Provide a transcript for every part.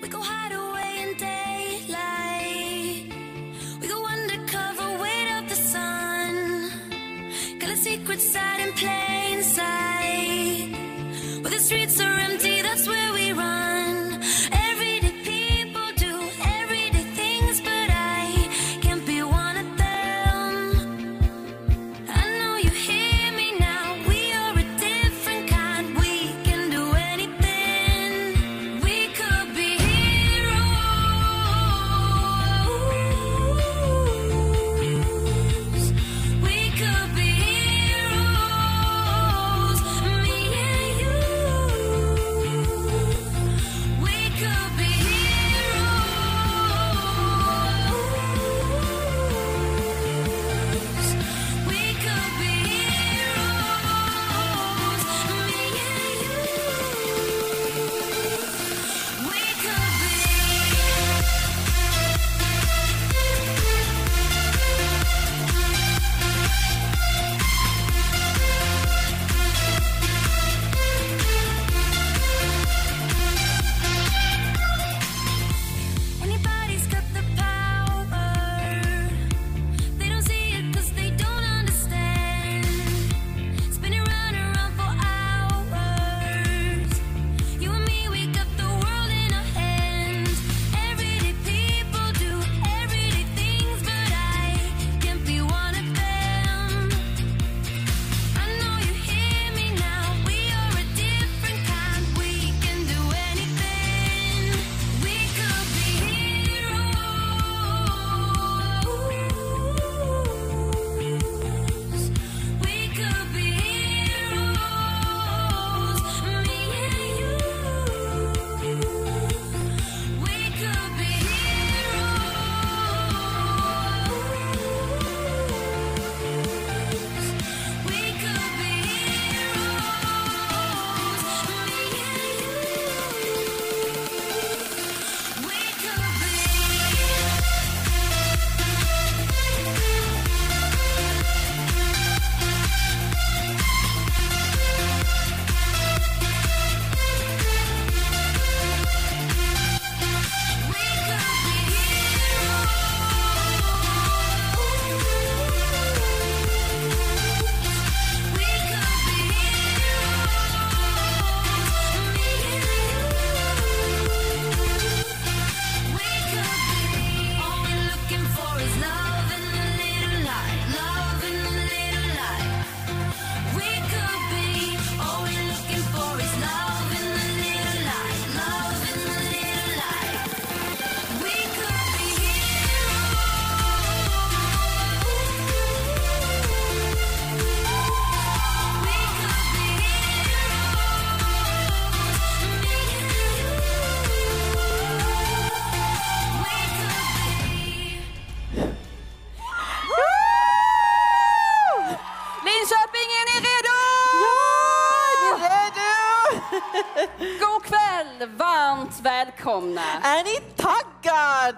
We go hide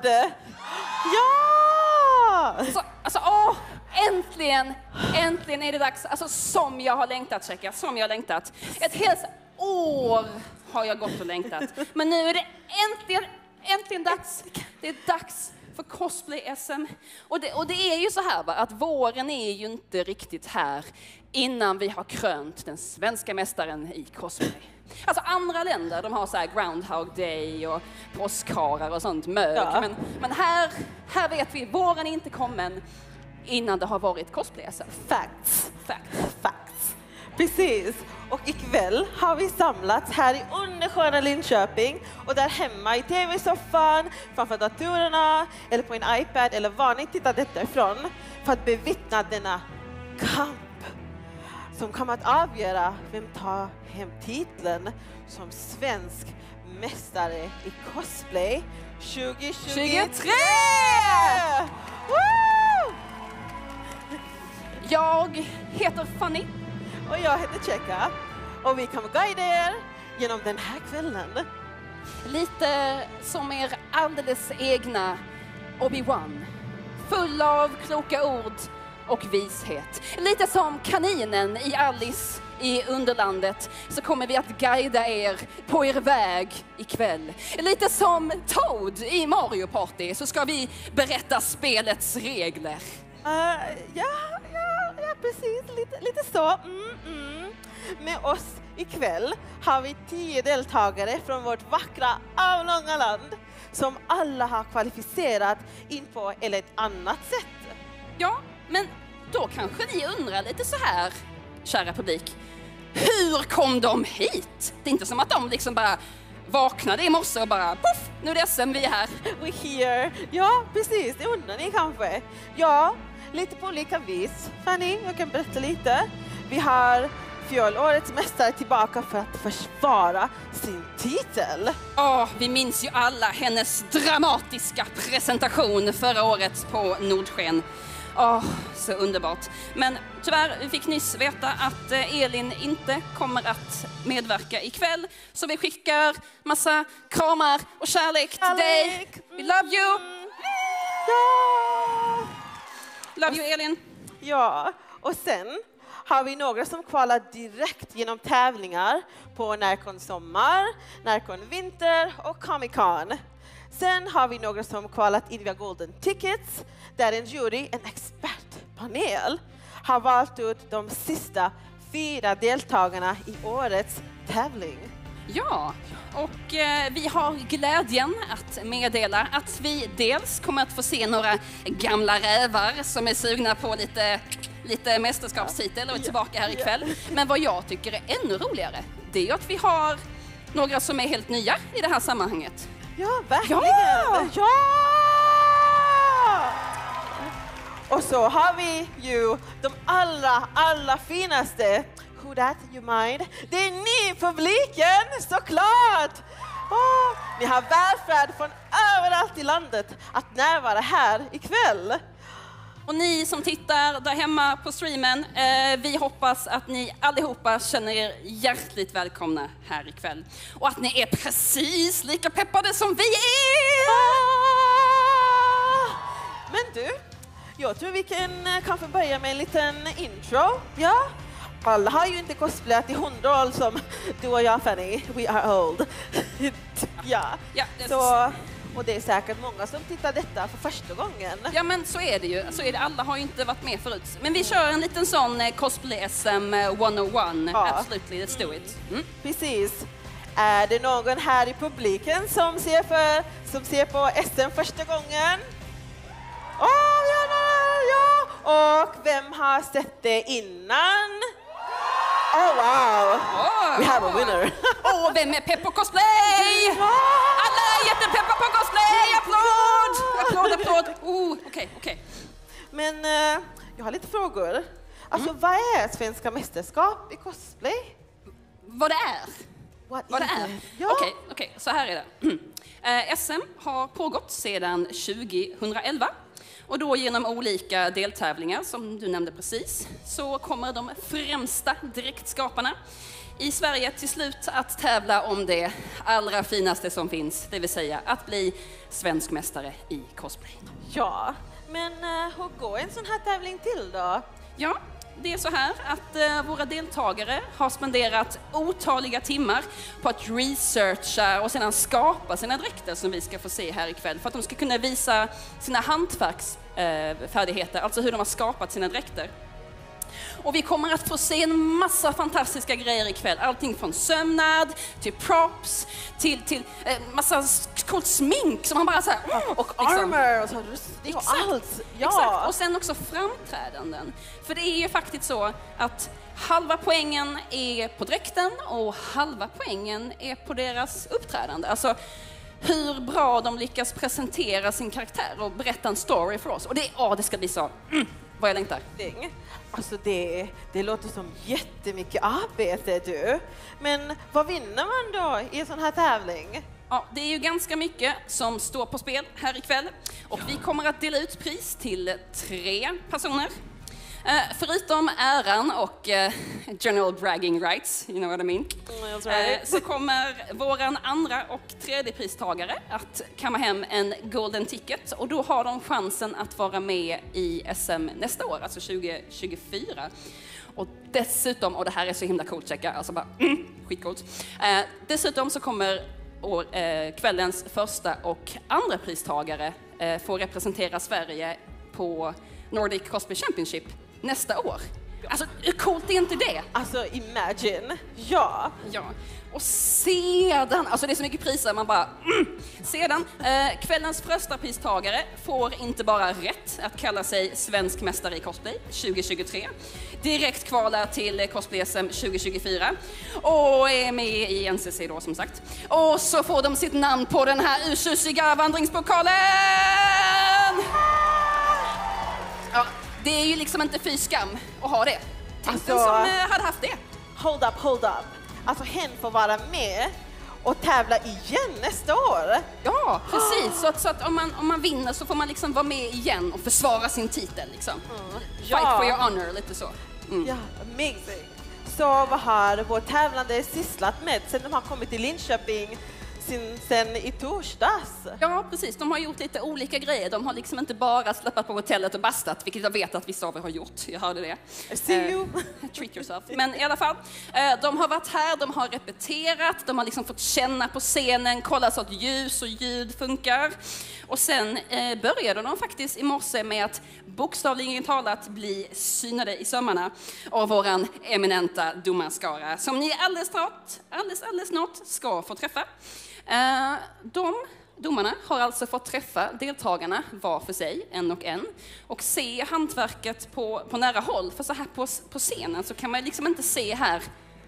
hade. Ja! Alltså, alltså, åh, äntligen, äntligen är det dags. Alltså som jag har längtat, Checka, som jag har längtat. Ett helt år har jag gått och längtat. Men nu är det äntligen, äntligen dags. Det är dags för cosplay-SM. Och det, och det är ju så här va, att våren är ju inte riktigt här innan vi har krönt den svenska mästaren i cosplay. Alltså andra länder, de har så här Groundhog Day och påskharar och sånt mög. Ja. Men, men här, här vet vi, våren är inte kommen innan det har varit cosplay-SM. Facts. Fact. Facts. Precis. Och ikväll har vi samlats här i undersköna Linköping och där hemma i tv-soffan, framför datorerna eller på en iPad eller var ni tittar detta ifrån för att bevittna denna kamp som kommer att avgöra vem tar hem titeln som svensk mästare i cosplay 2023! 23! Woo! Jag heter Fanny. Och jag heter Cheka och vi kommer guida er genom den här kvällen. Lite som er alldeles egna Obi-Wan. Full av kloka ord och vishet. Lite som kaninen i Alice i Underlandet så kommer vi att guida er på er väg ikväll. Lite som Toad i Mario Party så ska vi berätta spelets regler. Uh, ja, ja, precis. Lite, lite så. Mm, mm. Med oss ikväll har vi tio deltagare från vårt vackra avlånga land som alla har kvalificerat in på eller ett annat sätt. Ja, men då kanske ni undrar lite så här, kära publik. Hur kom de hit? Det är inte som att de liksom bara vaknade i morse och bara poff, nu är det SM, vi är här. We're here. Ja, precis. Det undrar ni kanske. Ja, lite på olika vis. Fanny, jag kan berätta lite. Vi har fjolårets mästare tillbaka för att försvara sin titel. Åh, vi minns ju alla hennes dramatiska presentation förra året på Nordsken. Åh, så underbart. Men tyvärr, vi fick nyss veta att eh, Elin inte kommer att medverka ikväll. Så vi skickar massa kramar och kärlek, till dig. Kärlek. We love you! Ja! Love you Elin! Ja, och sen har vi några som kvalar direkt genom tävlingar på Närcon Sommar, Närcon Vinter och Comic Con. Sen har vi några som kvalat in via Golden Tickets där en jury, en expertpanel, har valt ut de sista fyra deltagarna i årets tävling. Ja, och eh, vi har glädjen att meddela att vi dels kommer att få se några gamla rävar som är sugna på lite, lite mästerskapstitel och är tillbaka här ikväll. Men vad jag tycker är ännu roligare, det är att vi har några som är helt nya i det här sammanhanget. Ja, verkligen! Ja! Ja! Och så har vi ju de allra, allra finaste Who that you mind? Det är ni, publiken, såklart! Åh, ni har välfärd från överallt i landet att närvara här ikväll. Och ni som tittar där hemma på streamen, eh, vi hoppas att ni allihopa känner er hjärtligt välkomna här ikväll. Och att ni är precis lika peppade som vi är! Ah! Men du, jag tror vi kan eh, kanske börja med en liten intro. Ja? Alla har ju inte cosplayat i hundra år som du och jag Fanny. We are old. ja. Ja, Så, och det är säkert många som tittar detta för första gången. Ja men så är det ju, så är det. alla har ju inte varit med förut. Men vi kör en liten sån eh, cosplay-SM 101, Ja. absolutely, let's do it. Mm. Precis. Är det någon här i publiken som ser, för, som ser på SM första gången? Åh, har några, ja! Och vem har sett det innan? Oh wow! We have a winner! Åh, vem är pepp på cosplay? Alla är jättepeppa på cosplay! Applåd! Applåd, applåd! Oh, Okej, okej. Men eh, jag har lite frågor. Alltså vad är svenska mästerskap i cosplay? Vad det är? What Vad det är? it? Ja. Okej, okej, så här är det. Eh, SM har pågått sedan 2011 och då genom olika deltävlingar som du nämnde precis så kommer de främsta direktskaparna i Sverige till slut att tävla om det allra finaste som finns, det vill säga att bli svensk mästare i cosplay. Ja, men eh, hur går en sån här tävling till då? Ja, det är så här att eh, våra deltagare har spenderat otaliga timmar på att researcha och sedan skapa sina dräkter som vi ska få se här ikväll för att de ska kunna visa sina hantverksfärdigheter, eh, alltså hur de har skapat sina dräkter. Och vi kommer att få se en massa fantastiska grejer ikväll. Allting från sömnad till props till, till eh, massa coolt smink som man bara så här, mm, Och liksom- armor och så rustning och allt. Ja. Exakt, och sen också framträdanden. För det är ju faktiskt så att halva poängen är på dräkten och halva poängen är på deras uppträdande. Alltså hur bra de lyckas presentera sin karaktär och berätta en story för oss. Och det, åh, det ska bli så, mm, vad jag längtar. Ding. Alltså det, det låter som jättemycket arbete du. Men vad vinner man då i en sån här tävling? Ja, det är ju ganska mycket som står på spel här ikväll och vi kommer att dela ut pris till tre personer. Eh, förutom äran och eh, general bragging rights, you know what I mean, right. eh, så kommer våran andra och tredje pristagare att kamma hem en golden ticket och då har de chansen att vara med i SM nästa år, alltså 2024. Och dessutom, och det här är så himla coolt checka, alltså bara mm, skitcoolt. Eh, dessutom så kommer år, eh, kvällens första och andra pristagare eh, få representera Sverige på Nordic Cosplay Championship nästa år. Alltså hur coolt är inte det? Alltså imagine. Ja. Ja. Och sedan, alltså det är så mycket priser man bara mm. Sedan, eh, kvällens första pristagare får inte bara rätt att kalla sig svensk mästare i cosplay 2023, direkt kvalar till cosplay-SM 2024 och är med i NCC då som sagt. Och så får de sitt namn på den här ususiga vandringspokalen! Ja, det är ju liksom inte fy skam att ha det. Tänk Alltså- som eh, hade haft det. Hold up, hold up. Alltså hen får vara med och tävla igen nästa år. Ja, precis. Så att, så att om, man, om man vinner så får man liksom vara med igen och försvara sin titel. Liksom. Fight Ja. for your honor, lite så. Mm. Ja, amazing. Så vad har vår tävlande sysslat med sen de har kommit till Linköping sin, sen i torsdags? Ja, precis. De har gjort lite olika grejer. De har liksom inte bara släppt på hotellet och bastat, vilket jag vet att vissa av er har gjort. Jag hörde det. See Eh, you. Treat yourself. Men i alla fall, eh, de har varit här, de har repeterat, de har liksom fått känna på scenen, kolla så att ljus och ljud funkar. Och sen eh, började de faktiskt i morse med att bokstavligen talat bli synade i sömmarna av våran eminenta domarskara som ni alldeles snart, alldeles, alldeles snart ska få träffa. Eh, de Domarna har alltså fått träffa deltagarna var för sig, en och en, och se hantverket på, på nära håll. För så här på, på scenen så kan man liksom inte se här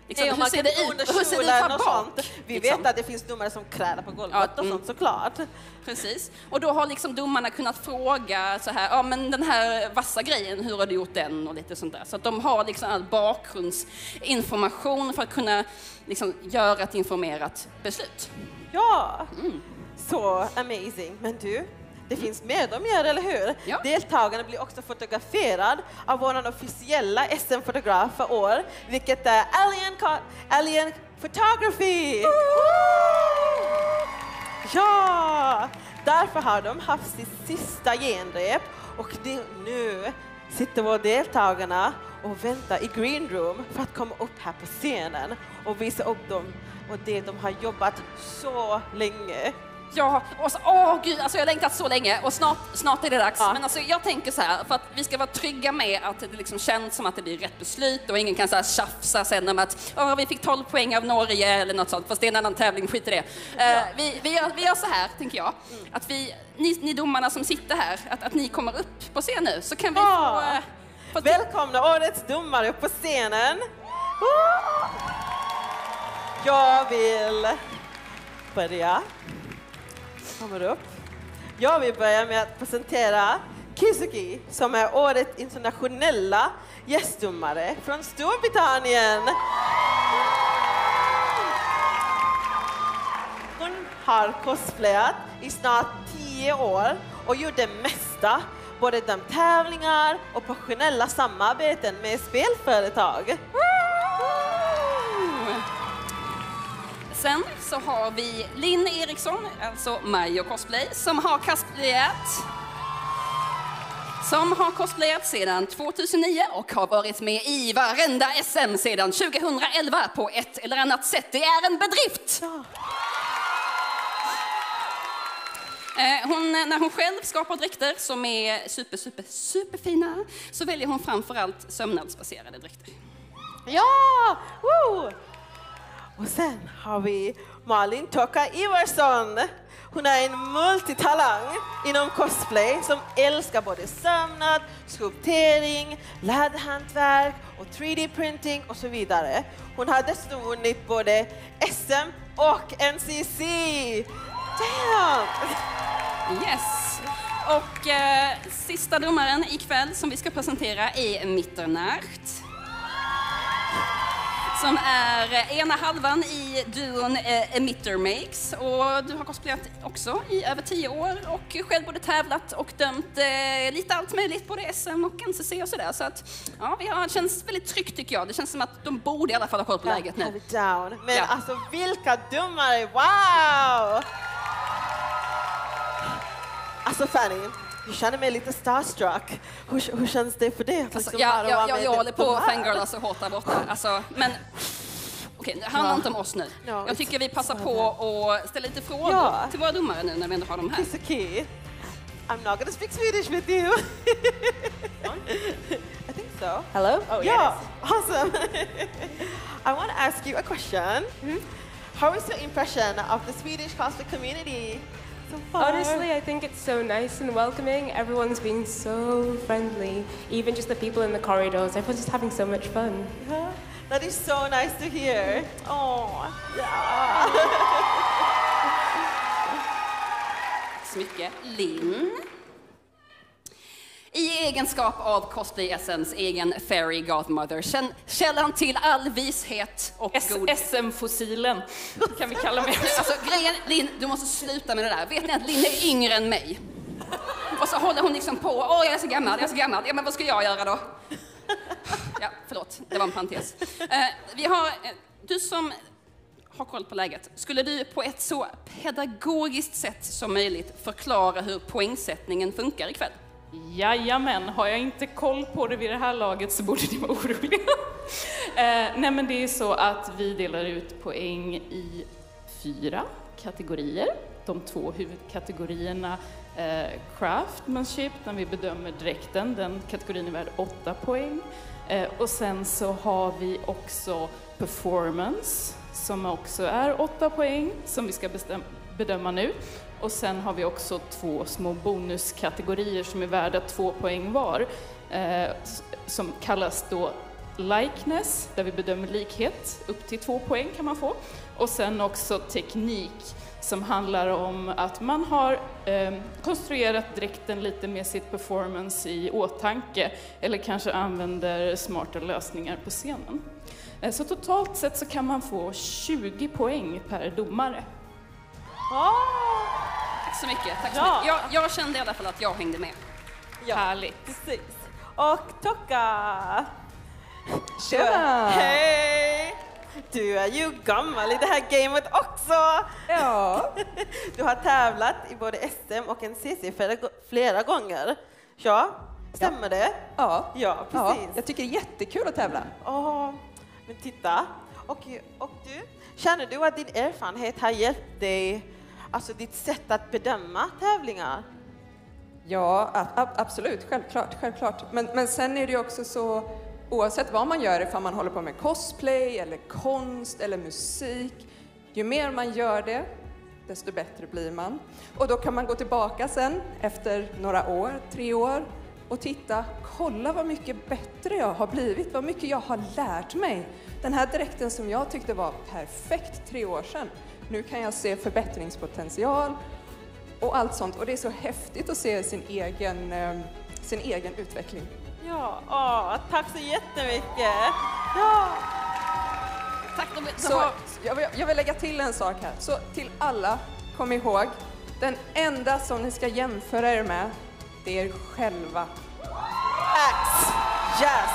liksom, Nej, hur ser det ut, hur ser det ut här bak. sånt. Vi liksom. vet att det finns domare som krälar på golvet Ja, och mm. sånt såklart. Precis. Och då har liksom domarna kunnat fråga så här, ja men den här vassa grejen, hur har du gjort den och lite sånt där. Så att de har liksom all bakgrundsinformation för att kunna liksom göra ett informerat beslut. Ja, Mm. så amazing. Men du, det finns mer de gör, eller hur? Ja. Deltagarna blir också fotograferad av vår officiella SM-fotograf för år, vilket är Alien, Co- Alien Photography! Ja! Därför har de haft sitt sista genrep och det, nu sitter våra deltagarna och väntar i green room för att komma upp här på scenen och visa upp dem och det de har jobbat så länge. Ja, och så, åh gud, alltså jag har längtat så länge och snart, snart är det dags. Ja. Men alltså jag tänker så här, för att vi ska vara trygga med att det liksom känns som att det blir rätt beslut och ingen kan så här tjafsa sen om att åh, vi fick 12 poäng av Norge eller något sånt, fast det är en annan tävling, skit i det. Eh, vi, vi, gör, vi gör så här, tänker jag, att vi, ni, ni domarna som sitter här, att, att ni kommer upp på scen nu så kan vi Ja. få... eh, få Välkomna årets domare upp på scenen! Jag vill börja. Kommer upp. Jag vill börja med att presentera Kizuki som är årets internationella gästdomare från Storbritannien. Hon har cosplayat i snart tio år och gjort det mesta, både de tävlingar och professionella samarbeten med spelföretag. Sen så har vi Linn Eriksson, alltså Majo Cosplay, som har cosplayat som har cosplayat sedan 2009 och har varit med i varenda SM sedan 2011 på ett eller annat sätt. Det är en bedrift! Eh, Hon, när hon själv skapar dräkter som är super, super, superfina så väljer hon framför allt sömnadsbaserade dräkter. Ja! Woo! Och sen har vi Malin Toka Ivarsson. Hon är en multitalang inom cosplay som älskar både sömnad, skulptering, läderhantverk och 3D-printing och så vidare. Hon har dessutom vunnit både SM och NCC. Damn! Yes. Och eh, sista domaren ikväll som vi ska presentera är Mitternacht som är eh, ena halvan i duon eh, Emitter Makes. Och du har cosplayat också i över tio år och själv både tävlat och dömt eh, lite allt möjligt, både SM och NCC och sådär. Så att, ja, vi har, det känns väldigt tryggt tycker jag. Det känns som att de borde i alla fall ha koll på läget nu. down. Men Ja. alltså vilka domare, wow! Alltså Fanny, jag känner mig lite starstruck. Hur, hur känns det för dig? att Alltså, liksom jag, jag, jag, jag håller på att här? fangirla så hårt där borta. Alltså, men okej, det handlar Ja. inte om oss nu. Ja, Jag tycker vi passar på att ställa lite frågor Ja. till våra domare nu när vi ändå har dem här. It's okay. I'm not gonna speak Swedish with you. I think so. Hello? Oh, yeah, awesome. I want to ask you a question. Mm-hmm. How is your impression of the Swedish cosplay community so far? Honestly, I think it's so nice and welcoming. Everyone's being so friendly. Even just the people in the corridors, everyone's just having so much fun. Yeah, That is so nice to hear. Oh, yeah. Tack så mycket. Linn? I egenskap av Cosplay Essence egen Fairy Godmother, källan till all vishet och god... SM-fossilen kan vi kalla mig. Alltså grejen, Linn, du måste sluta med det där. Vet ni att Linn är yngre än mig? Och så håller hon liksom på, åh jag är så gammal, jag är så gammal, ja men vad ska jag göra då? Ja, förlåt, det var en parentes. Eh, vi har, eh, du som har koll på läget, skulle du på ett så pedagogiskt sätt som möjligt förklara hur poängsättningen funkar ikväll? Jajamän, har jag inte koll på det vid det här laget så borde ni vara oroliga. eh, nej men det är så att vi delar ut poäng i fyra kategorier. De två huvudkategorierna eh, craftmanship, när vi bedömer dräkten, den kategorin är värd åtta poäng. Eh, och sen så har vi också performance, som också är åtta poäng, som vi ska bedöma nu. Och sen har vi också två små bonuskategorier som är värda två poäng var, eh, som kallas då likeness, där vi bedömer likhet, upp till två poäng kan man få. Och sen också teknik, som handlar om att man har eh, konstruerat dräkten lite med sitt performance i åtanke, eller kanske använder smarta lösningar på scenen. Eh, så totalt sett så kan man få 20 poäng per domare. Tack så mycket. Tack så Ja. mycket. Jag, jag kände i alla fall att jag hängde med. Ja, Härligt. precis. Och Tokka! Tjena! Hej! Du är ju gammal i det här gamet också! Ja, Du har tävlat i både SM och NCC flera, flera gånger. Ja, stämmer det? ja. Ja, ja. precis. Jag tycker det är jättekul att tävla. Åh, men titta. Och, och du, känner du att din erfarenhet har hjälpt dig, alltså ditt sätt att bedöma tävlingar? Ja, absolut, självklart, självklart. Men, men sen är det ju också så, oavsett vad man gör, ifall man håller på med cosplay eller konst eller musik, ju mer man gör det, desto bättre blir man. Och då kan man gå tillbaka sen efter några år, tre år och titta, kolla vad mycket bättre jag har blivit, vad mycket jag har lärt mig. Den här dräkten som jag tyckte var perfekt tre år sedan, nu kan jag se förbättringspotential och allt sånt. Och det är så häftigt att se sin egen, eh, sin egen utveckling. Ja, åh, tack så jättemycket! Ja. Tack, de, Så jag vill, jag vill lägga till en sak här. Så till alla, kom ihåg, den enda som ni ska jämföra er med, det är er själva. X, yes!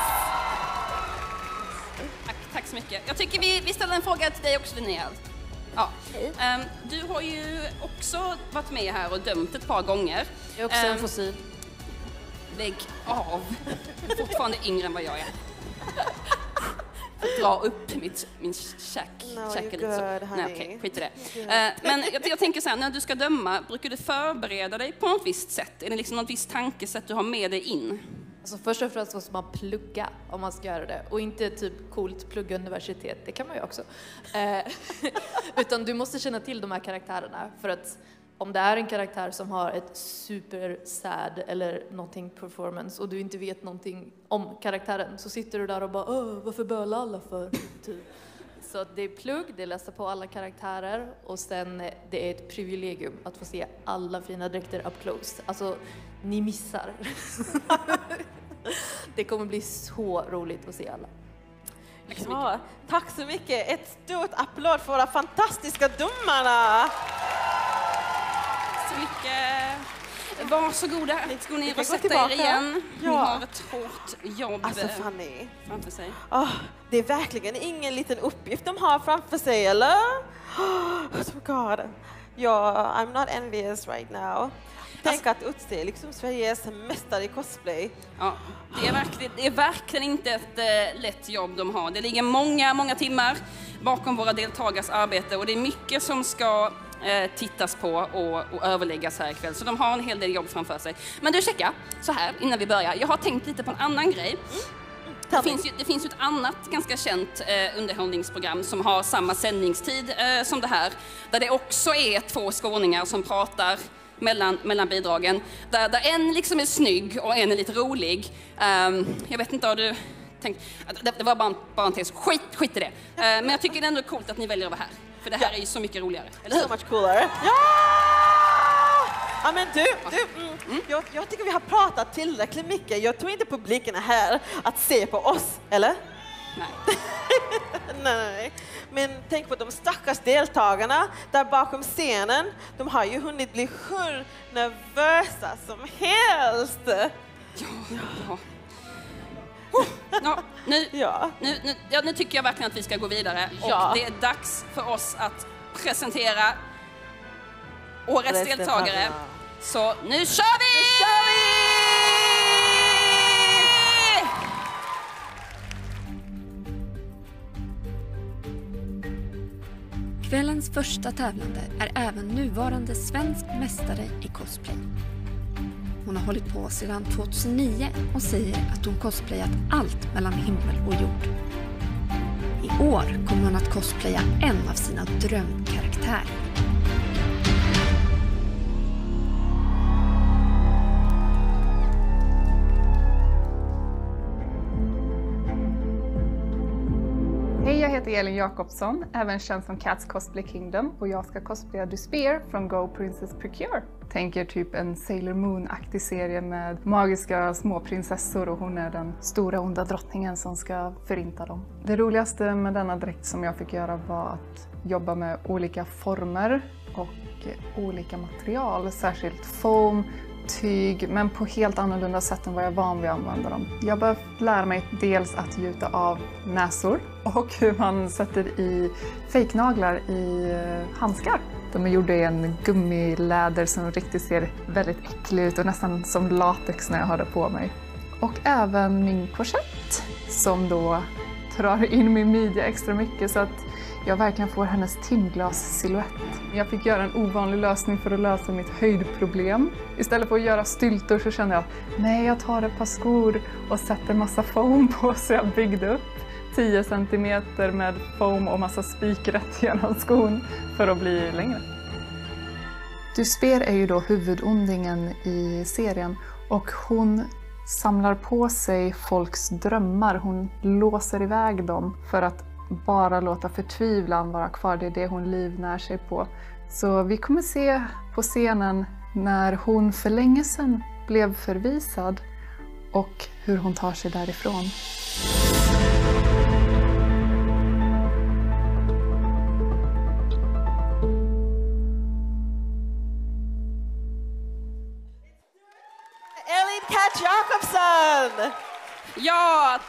tack, tack så mycket. Jag tycker vi, vi ställer en fråga till dig också Linnea. Ja. Ehm, du har ju också varit med här och dömt ett par gånger. Jag är också en Ehm, fossil. Lägg av. Du är fortfarande yngre än vad jag är. Dra upp mitt, min käk. No, you're lite så. good. Nej, okej, skit i det. Eh, men jag, jag tänker så här, när du ska döma, brukar du förbereda dig på något visst sätt? Är det liksom något visst tankesätt du har med dig in? Alltså först och främst måste man plugga om man ska göra det och inte typ coolt plugga universitet, det kan man ju också. Eh, utan du måste känna till de här karaktärerna för att om det är en karaktär som har ett super sad eller någonting performance och du inte vet någonting om karaktären så sitter du där och bara Åh, varför bölar alla för? Typ. Så det är plugg, det är läsa på alla karaktärer och sen eh, det är ett privilegium att få se alla fina dräkter up close. Alltså, ni missar. det kommer bli så roligt att se alla. Ja, tack så mycket. Ett stort applåd för våra fantastiska domarna. Så mycket. Varsågoda, gå ner och gå sätta tillbaka. er igen. Ni Ja. har ett hårt jobb Alltså eh, Fanny, framför sig. åh, det är verkligen ingen liten uppgift de har framför sig, eller? Oh God. Ja, I'm not envious right now. Tänk att utse liksom Sveriges mästare i cosplay. Ja, det, är verkligen, det är verkligen inte ett eh, lätt jobb de har. Det ligger många, många timmar bakom våra deltagares arbete och det är mycket som ska eh, tittas på och, och överläggas här ikväll. Så de har en hel del jobb framför sig. Men du, checka, så här innan vi börjar. Jag har tänkt lite på en annan grej. Det Tell me. finns, ju, det finns ju ett annat ganska känt eh, underhållningsprogram som har samma sändningstid eh, som det här, där det också är två skåningar som pratar mellan, mellan bidragen, där, där en liksom är snygg och en är lite rolig. Ehm, jag vet inte, har du tänkt... Det, det var bara en parentes, skit, skit i det. Eh, men jag tycker det är ändå coolt att ni väljer att vara här, för det här är ju så mycket roligare, eller hur? So much cooler. Ja! Ja men du, du mm, jag, jag tycker vi har pratat tillräckligt mycket. Jag tror inte publiken är här att se på oss, eller? Nej. Nej. Men tänk på de stackars deltagarna där bakom scenen. De har ju hunnit bli hur nervösa som helst. Ja. Oh, ja, nu, Ja. Nu, nu, ja, nu tycker jag verkligen att vi ska gå vidare Ja. och det är dags för oss att presentera årets deltagare. Så nu kör vi! Nu kör vi! Kvällens första tävlande är även nuvarande svensk mästare i cosplay. Hon har hållit på sedan 2009 och säger att hon cosplayat allt mellan himmel och jord. I år kommer hon att cosplaya en av sina drömkaraktärer. Heter Elin Jakobsson, även känd som Cats Cosplay Kingdom och jag ska cosplaya Despair från Go Princess Procure. Tänker typ en Sailor Moon-aktig serie med magiska småprinsessor och hon är den stora onda drottningen som ska förinta dem. Det roligaste med denna dräkt som jag fick göra var att jobba med olika former och olika material, särskilt foam, tyg, men på helt annorlunda sätt än vad jag är van vid att använda dem. Jag behöver lära mig dels att gjuta av näsor och hur man sätter i fejknaglar i eh, handskar. De är gjorda i en gummiläder som riktigt ser väldigt äcklig ut och nästan som latex när jag har det på mig. Och även min korsett som då drar in min midja extra mycket så att jag verkligen får hennes timglassilhuett. Jag fick göra en ovanlig lösning för att lösa mitt höjdproblem. Istället för att göra styltor så kände jag, att nej jag tar ett par skor och sätter massa foam på så jag byggde upp 10 cm med foam och massa spik rätt genom skon för att bli längre. Dusper är ju då huvudondingen i serien och hon samlar på sig folks drömmar. Hon låser iväg dem för att bara låta förtvivlan vara kvar. Det är det hon livnär sig på. Så vi kommer se på scenen när hon för länge sedan blev förvisad och hur hon tar sig därifrån. Elin Cat Jakobsson! Ja,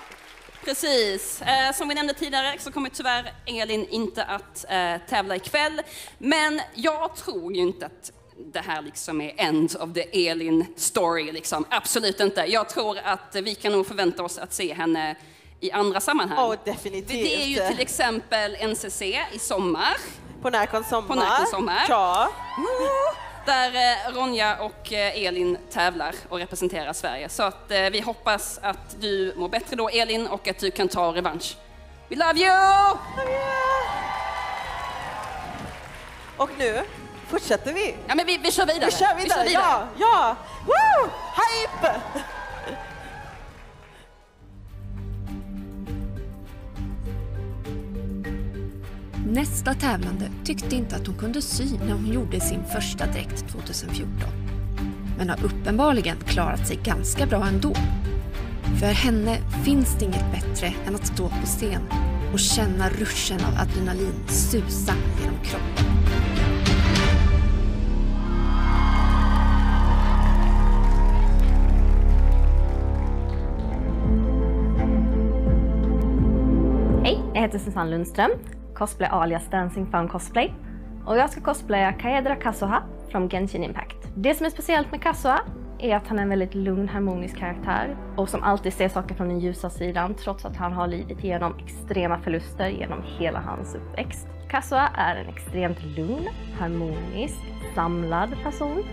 precis. Eh, som vi nämnde tidigare så kommer tyvärr Elin inte att eh, tävla ikväll. Men jag tror ju inte att det här liksom är end of the Elin story. Liksom. Absolut inte. Jag tror att vi kan nog förvänta oss att se henne i andra sammanhang. Åh, definitivt. Det är ju till exempel NCC i sommar. På Närkon Sommar. På Närkon Sommar. Ja. Där eh, Ronja och eh, Elin tävlar och representerar Sverige. Så att eh, vi hoppas att du mår bättre då Elin och att du kan ta revansch. We love you! Och nu fortsätter vi. Ja men vi, vi kör vidare. Vi kör vidare, ja, ja! Woo! Hype! Nästa tävlande tyckte inte att hon kunde sy när hon gjorde sin första dräkt 2014. Men har uppenbarligen klarat sig ganska bra ändå. För henne finns det inget bättre än att stå på scen och känna ruschen av adrenalin susa genom kroppen. Hej, jag heter Susanne Lundström, cosplay alias Dancing Fun Cosplay. Och jag ska cosplaya Kaedra Kazuha från Genshin Impact. Det som är speciellt med Kazuha är att han är en väldigt lugn, harmonisk karaktär och som alltid ser saker från den ljusa sidan trots att han har lidit igenom extrema förluster genom hela hans uppväxt. Kazuha är en extremt lugn, harmonisk, samlad person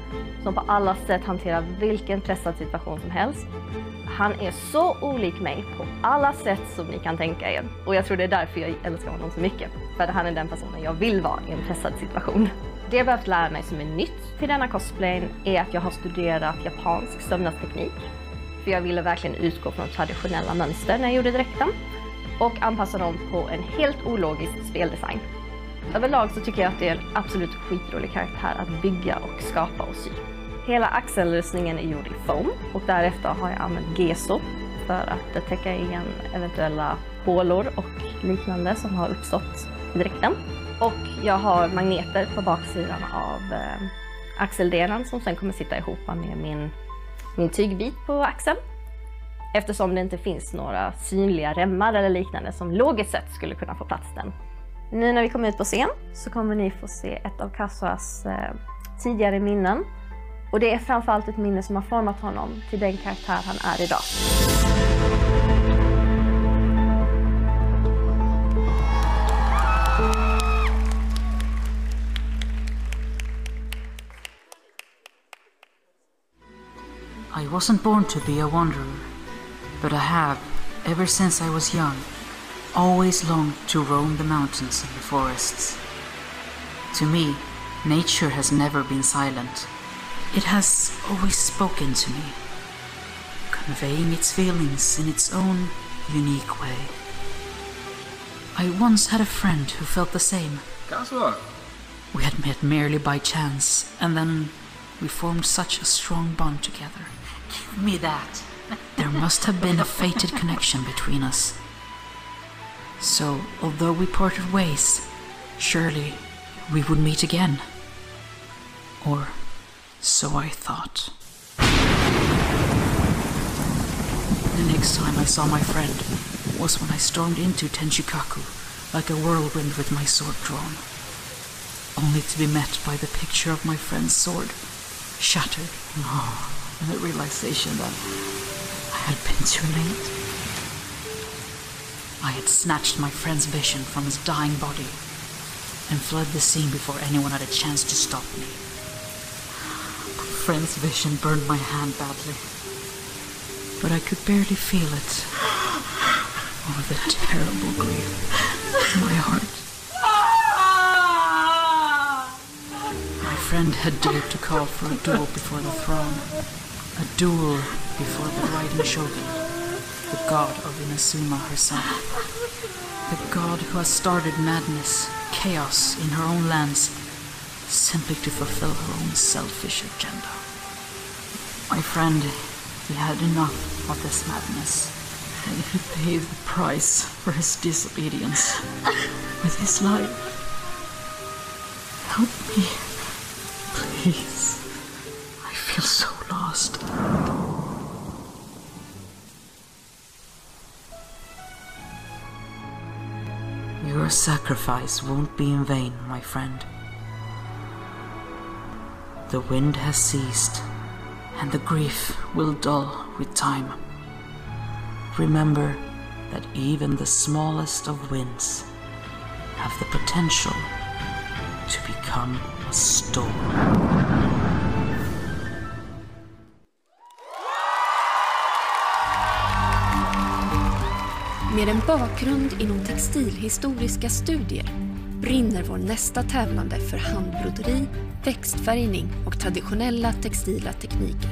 som på alla sätt hanterar vilken pressad situation som helst. Han är så olik mig på alla sätt som ni kan tänka er och jag tror det är därför jag älskar honom så mycket. För att han är den personen jag vill vara i en pressad situation. Det jag behövt lära mig som är nytt till denna cosplayen är att jag har studerat japansk sömnadsteknik. För jag ville verkligen utgå från traditionella mönster när jag gjorde dräkten och anpassa dem på en helt ologisk speldesign. Överlag så tycker jag att det är en absolut skitrolig karaktär att bygga och skapa och sy. Hela axelrustningen är gjord i foam och därefter har jag använt gesso för att täcka igen eventuella hålor och liknande som har uppstått i dräkten. Och jag har magneter på baksidan av eh, axeldelen som sen kommer sitta ihop med min, min tygbit på axeln. Eftersom det inte finns några synliga remmar eller liknande som logiskt sett skulle kunna få plats den. Nu när vi kommer ut på scen så kommer ni få se ett av Kazuas eh, tidigare minnen. Och det är framförallt ett minne som har format honom till den karaktär han är idag. I wasn't born to be a wanderer, but I have, ever since I was young, always longed to roam the mountains and the forests. To me, nature has never been silent. It has always spoken to me, conveying its feelings in its own unique way. I once had a friend who felt the same. Kazuha. We had met merely by chance, and then we formed such a strong bond together. Give me that. There must have been a fated connection between us. So, although we parted ways, surely we would meet again. Or so I thought. The next time I saw my friend was when I stormed into Tenchikaku like a whirlwind with my sword drawn, only to be met by the picture of my friend's sword, shattered, ah, and the realization that I had been too late. I had snatched my friend's vision from his dying body and fled the scene before anyone had a chance to stop me. My friend's vision burned my hand badly, but I could barely feel it. Oh, the terrible grief in my heart. My friend had dared to call for a duel before the throne, a duel before the riding shogun, the god of Inazuma herself, the god who has started madness, chaos in her own lands, simply to fulfill her own selfish agenda. My friend, he had enough of this madness, and he paid the price for his disobedience with his life. Help me, please. I feel so lost. Your sacrifice won't be in vain, my friend. The wind has ceased, and the grief will dull with time. Remember that even the smallest of winds have the potential to become a storm. Med en bakgrund inom textilhistoriska studier brinner vår nästa tävlande för handbroderi, växtfärgning och traditionella textila tekniker.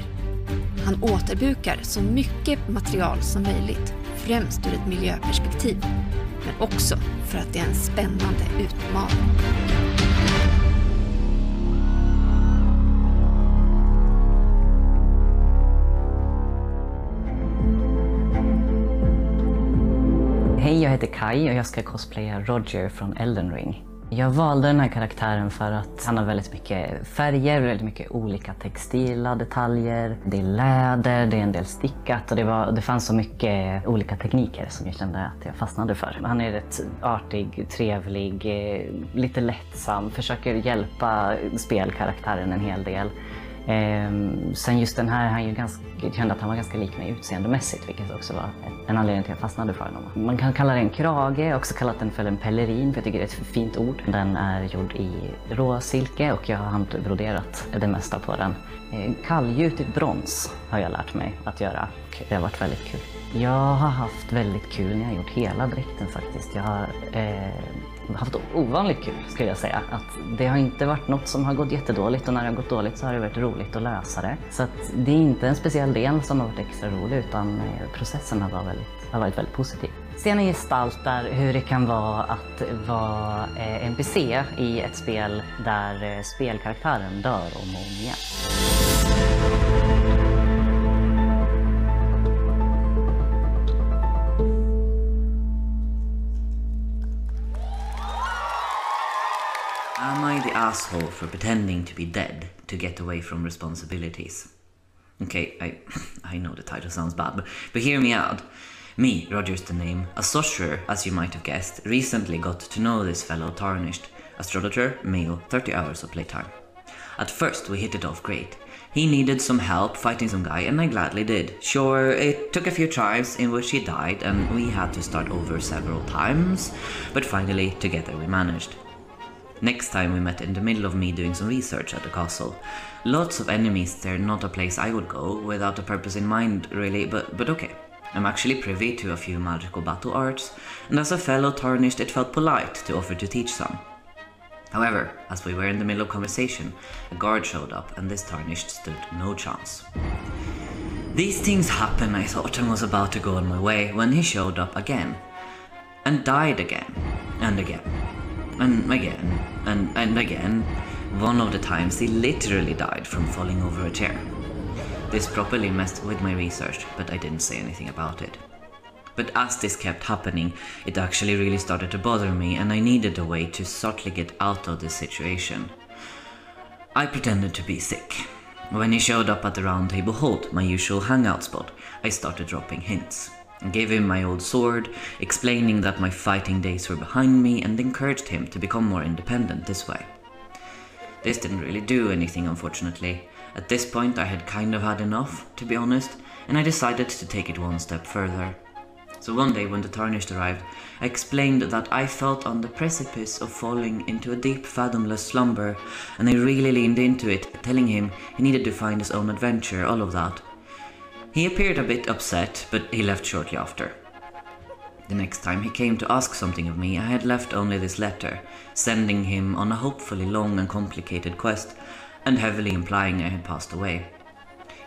Han återbukar så mycket material som möjligt, främst ur ett miljöperspektiv, men också för att det är en spännande utmaning. Heter Kai och jag ska cosplaya Roger från Elden Ring. Jag valde den här karaktären för att han har väldigt mycket färger, väldigt mycket olika textila detaljer. Det är läder, det är en del stickat och det, var, det fanns så mycket olika tekniker som jag kände att jag fastnade för. Han är rätt artig, trevlig, eh, lite lättsam, försöker hjälpa spelkaraktären en hel del. Ehm, sen just den här, han ju ganska, kände att han var ganska lik mig utseendemässigt, vilket också var en anledning till att jag fastnade för honom. Man kan kalla det en krage, jag har också kallat den för en pellerin, för jag tycker det är ett fint ord. Den är gjord i råsilke och jag har handbroderat det mesta på den. Ehm, Kallgjutet brons har jag lärt mig att göra och det har varit väldigt kul. Jag har haft väldigt kul när jag har gjort hela dräkten faktiskt. Jag har eh, haft ovanligt kul skulle jag säga. Att det har inte varit något som har gått jättedåligt och när det har gått dåligt så har det varit roligt att lösa det. Så att det är inte en speciell del som har varit extra rolig utan eh, processen har varit väldigt, har varit väldigt positiv. Scenen gestaltar hur det kan vara att vara eh, NPC i ett spel där eh, spelkaraktären dör om och om igen. Am I the asshole for pretending to be dead to get away from responsibilities? Okay, I I know the title sounds bad, but, but hear me out. Me, Roger's the name, a sorcerer, as you might have guessed, recently got to know this fellow tarnished. Astrologer, male, 30 hours of playtime. At first, we hit it off great. He needed some help fighting some guy, and I gladly did. Sure, it took a few tries in which he died, and we had to start over several times, but finally, together we managed. Next time we met in the middle of me doing some research at the castle. Lots of enemies there, not a place I would go without a purpose in mind, really, but, but okay. I'm actually privy to a few magical battle arts, and as a fellow tarnished, it felt polite to offer to teach some. However, as we were in the middle of conversation, a guard showed up, and this tarnished stood no chance. These things happen, I thought, and was about to go on my way when he showed up again. And died again. And again. And again. And, and again. One of the times he literally died from falling over a chair. This properly messed with my research, but I didn't say anything about it. But as this kept happening, it actually really started to bother me, and I needed a way to subtly get out of this situation. I pretended to be sick. When he showed up at the round table halt, my usual hangout spot, I started dropping hints. I gave him my old sword, explaining that my fighting days were behind me, and encouraged him to become more independent this way. This didn't really do anything, unfortunately. At this point, I had kind of had enough, to be honest, and I decided to take it one step further. So one day when the tarnished arrived, I explained that I felt on the precipice of falling into a deep, fathomless slumber, and I really leaned into it, telling him he needed to find his own adventure, all of that. He appeared a bit upset, but he left shortly after. The next time he came to ask something of me, I had left only this letter, sending him on a hopefully long and complicated quest, and heavily implying I had passed away.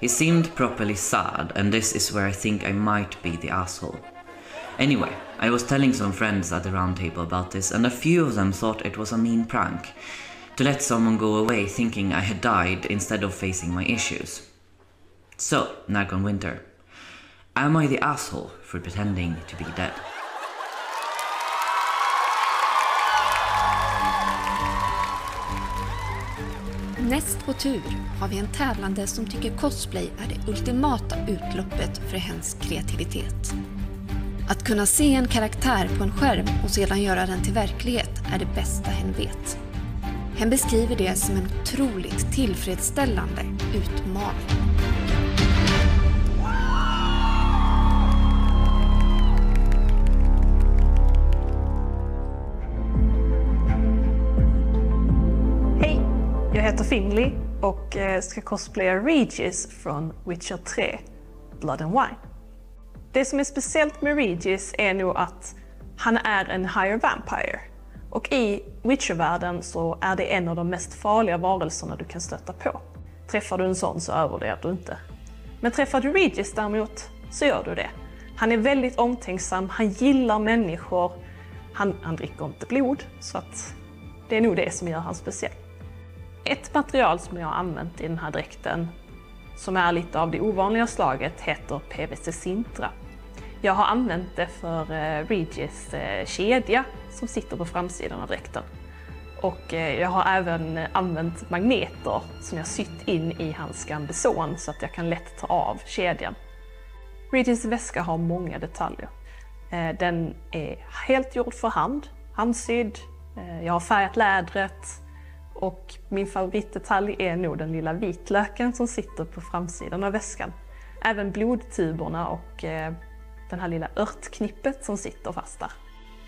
He seemed properly sad, and this is where I think I might be the asshole. Anyway, I was telling some friends at the round table about this, and a few of them thought it was a mean prank to let someone go away thinking I had died instead of facing my issues. So, Nagon Winter, am I the asshole for pretending to be dead? Näst på tur har vi en tävlande som tycker cosplay är det ultimata utloppet för hens kreativitet. Att kunna se en karaktär på en skärm och sedan göra den till verklighet är det bästa hen vet. Hen beskriver det som en otroligt tillfredsställande utmaning. Heter Finley och eh, ska cosplaya Regis från Witcher 3, Blood and Wine. Det som är speciellt med Regis är nog att han är en higher vampire. Och i Witcher-världen så är det en av de mest farliga varelserna du kan stöta på. Träffar du en sån så överlever du inte. Men träffar du Regis däremot så gör du det. Han är väldigt omtänksam, han gillar människor, han, han dricker inte blod, så att det är nog det som gör han speciell. Ett material som jag har använt i den här dräkten, som är lite av det ovanliga slaget, heter PVC Sintra. Jag har använt det för eh, Regis eh, kedja som sitter på framsidan av dräkten. Och eh, jag har även använt magneter som jag sytt in i hans gambeson så att jag kan lätt ta av kedjan. Regis väska har många detaljer. Den är helt gjord för hand, handsydd. Jag har färgat lädret och min favoritdetalj är nog den lilla vitlöken som sitter på framsidan av väskan. Även blodtuberna och eh, den här lilla örtknippet som sitter fast där.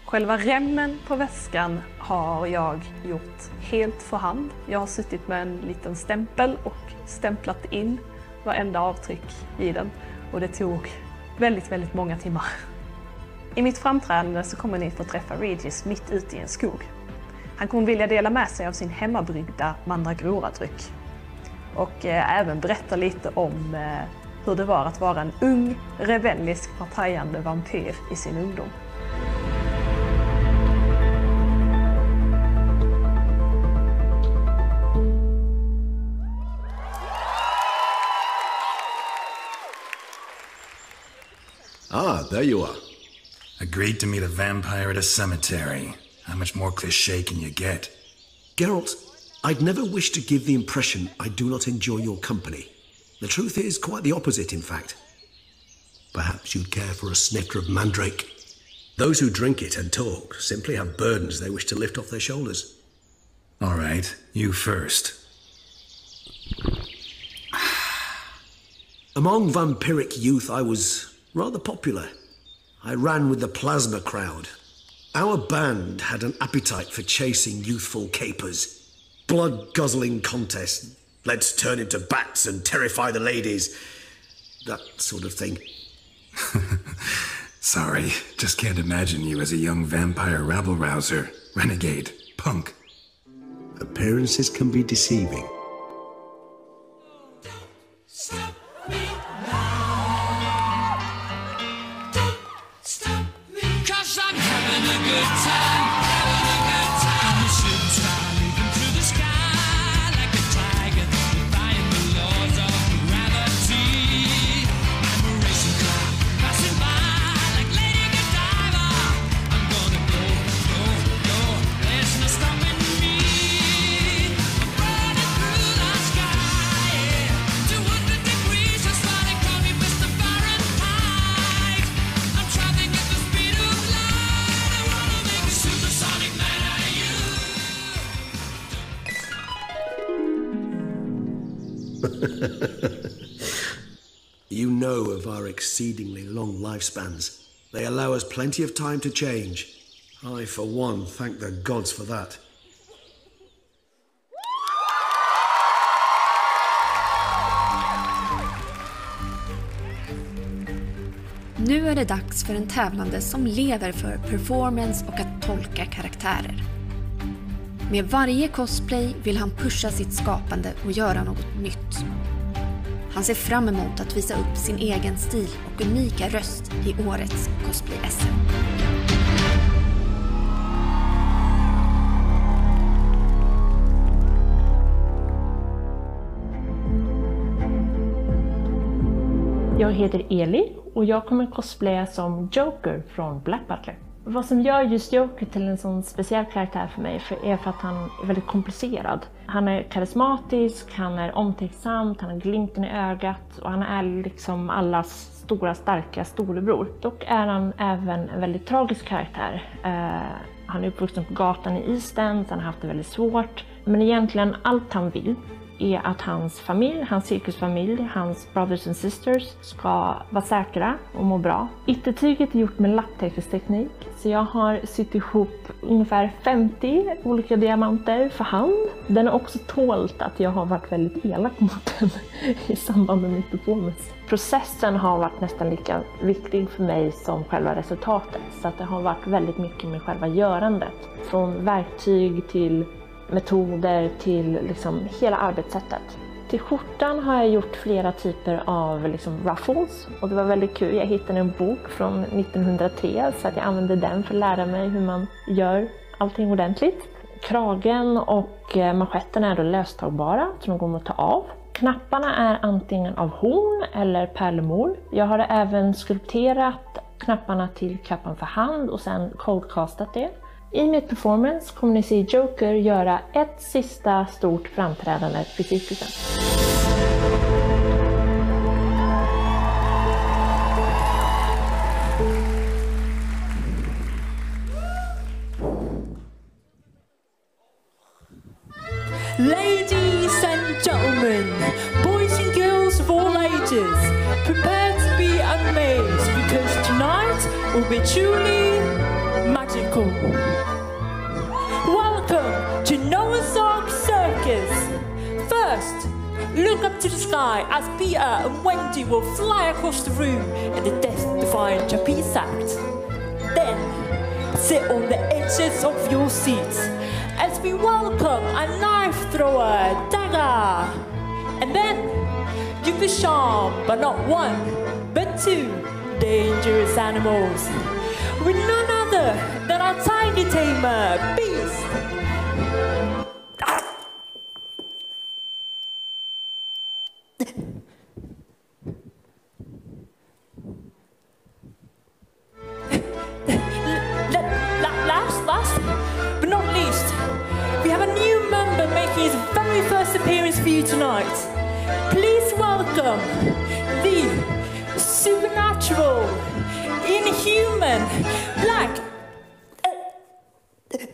Själva remmen på väskan har jag gjort helt för hand. Jag har suttit med en liten stämpel och stämplat in varenda avtryck i den och det tog väldigt, väldigt många timmar. I mitt framträdande så kommer ni få träffa Regis mitt ute i en skog. Han kommer vilja dela med sig av sin hemmabryggda mandragoradryck och eh, även berätta lite om eh, hur det var att vara en ung, rebellisk, partajande vampyr i sin ungdom. Ah, there you are. Agreed to meet a vampire at a cemetery. How much more cliche can you get? Geralt, I'd never wish to give the impression I do not enjoy your company. The truth is quite the opposite, in fact. Perhaps you'd care for a snifter of mandrake. Those who drink it and talk simply have burdens they wish to lift off their shoulders. All right, you first. Among vampiric youth, I was rather popular. I ran with the plasma crowd. Our band had an appetite for chasing youthful capers. Blood guzzling contests. Let's turn into bats and terrify the ladies. That sort of thing. Sorry, just can't imagine you as a young vampire rabble rouser, renegade, punk. Appearances can be deceiving. You know of our exceedingly long lifespans. They allow us plenty of time to change. I, for one, thank the gods for that. Nu är det dags för en tävlande som lever för performance och att tolka karaktärer. Med varje cosplay vill han pusha sitt skapande och göra något nytt. Han ser fram emot att visa upp sin egen stil och unika röst i årets cosplay-SM. Jag heter Eli och jag kommer cosplaya som Joker från Black Butler. Vad som gör just Joker till en sån speciell karaktär för mig för- är för att han är väldigt komplicerad. Han är karismatisk, han är omtänksam, han har glimten i ögat och han är liksom allas stora starka storebror. Dock är han även en väldigt tragisk karaktär. Eh, han är uppvuxen på gatan i East End, han har haft det väldigt svårt. Men egentligen allt han vill är att hans familj, hans cirkusfamilj, hans brothers and sisters ska vara säkra och må bra. Yttertyget är gjort med lapptäckesteknik så jag har sytt ihop ungefär 50 olika diamanter för hand. Den har också tålt att jag har varit väldigt elak mot den i samband med mitt performance. Processen har varit nästan lika viktig för mig som själva resultatet så att det har varit väldigt mycket med själva görandet. Från verktyg till metoder till liksom hela arbetssättet. Till skjortan har jag gjort flera typer av liksom ruffles och det var väldigt kul. Jag hittade en bok från 1903 så att jag använde den för att lära mig hur man gör allting ordentligt. Kragen och eh, manschetten är då löstagbara så de går att ta av. Knapparna är antingen av horn eller pärlemor. Jag har även skulpterat knapparna till kappan för hand och sen coldcastat det. I mitt performance kommer ni se Joker göra ett sista stort framträdande vid cirkusen. Ladies and gentlemen, boys and girls of all ages, prepare to be amazed because tonight will be truly magical. Welcome to Noah's Ark Circus. First, look up to the sky as Peter and Wendy will fly across the room in the death-defying trapeze act. Then, sit on the edges of your seats as we welcome a knife thrower, Dagger. And then you'll be charmed by not one, but two dangerous animals. With none other than our tiny tamer, Beast. La- last, last, but not least, we have a new member making his very first appearance for you tonight. Please welcome the supernatural, inhuman, black. What have I done?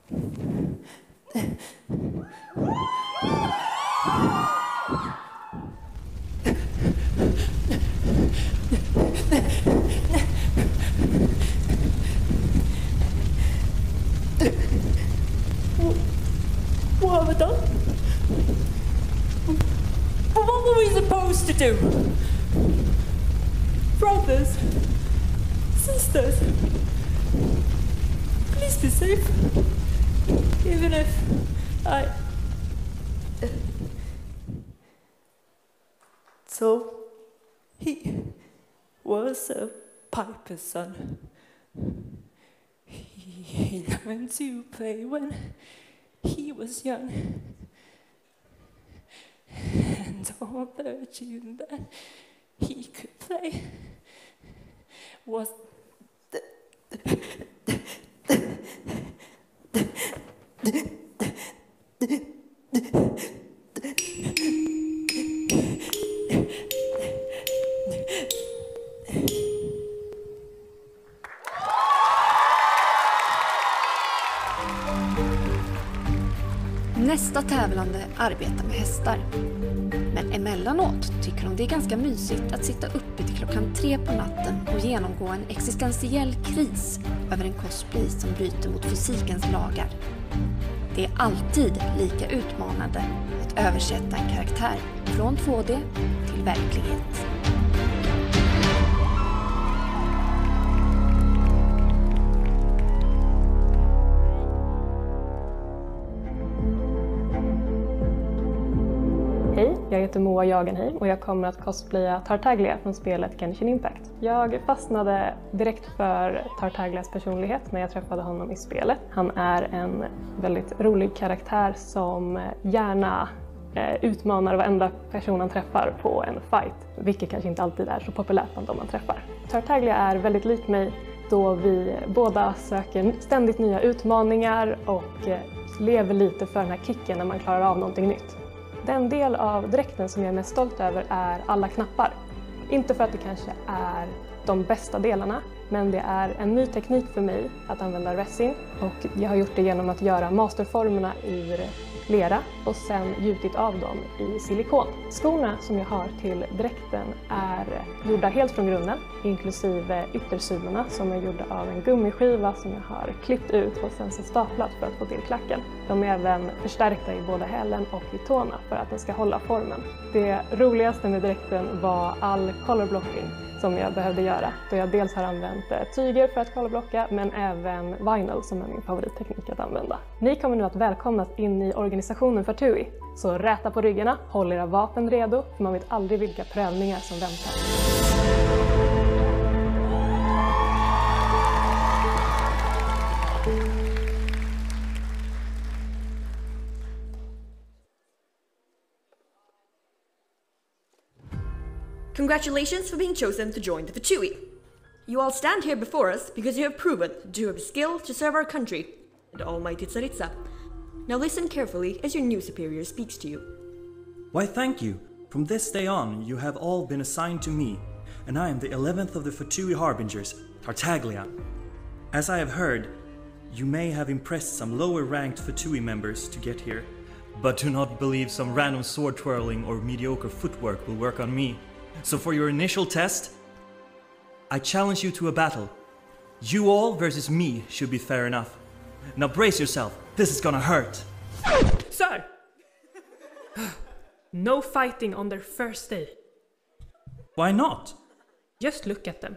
But what were we supposed to do? Brothers? Sisters? Please be safe. Even if I. So, he was a piper's son. He learned to play when he was young. And all the tune that he could play was Nästa tävlande arbetar med hästar. Men emellanåt tycker hon det är ganska mysigt att sitta uppe till klockan tre på natten och genomgå en existentiell kris över en cosplay som bryter mot fysikens lagar. Det är alltid lika utmanande att översätta en karaktär från 2D till verklighet. Heter Moa Jagenheim och jag kommer att cosplaya Tartaglia från spelet Genshin Impact. Jag fastnade direkt för Tartaglias personlighet när jag träffade honom i spelet. Han är en väldigt rolig karaktär som gärna eh, utmanar varenda person han träffar på en fight, vilket kanske inte alltid är så populärt bland de man träffar. Tartaglia är väldigt lik mig då vi båda söker ständigt nya utmaningar och eh, lever lite för den här kicken när man klarar av någonting nytt. Den del av dräkten som jag är mest stolt över är alla knappar. Inte för att det kanske är de bästa delarna, men det är en ny teknik för mig att använda resin och jag har gjort det genom att göra masterformerna ur lera och sen gjutit av dem i silikon. Skorna som jag har till dräkten är gjorda helt från grunden, inklusive yttersulorna som är gjorda av en gummiskiva som jag har klippt ut och sen så staplat för att få till klacken. De är även förstärkta i både hälen och i tårna för att den ska hålla formen. Det roligaste med dräkten var all colorblocking som jag behövde göra. Då jag dels har använt eh, tyger för att colorblocka men även vinyl som är min favoritteknik att använda. Ni kommer nu att välkomnas in i organisationen Fatui. Så räta på ryggarna, håll era vapen redo för man vet aldrig vilka prövningar som väntar. Congratulations for being chosen to join the Fatui. You all stand here before us because you have proven that you have skill to serve our country and Almighty Tsaritsa. Now listen carefully as your new superior speaks to you. Why, thank you. From this day on, you have all been assigned to me, and I am the eleventh of the Fatui Harbingers, Tartaglia. As I have heard, you may have impressed some lower ranked Fatui members to get here, but do not believe some random sword twirling or mediocre footwork will work on me. So, for your initial test, I challenge you to a battle. You all versus me should be fair enough. Now brace yourself, this is gonna hurt. Sir! no fighting on their first day. Why not? Just look at them.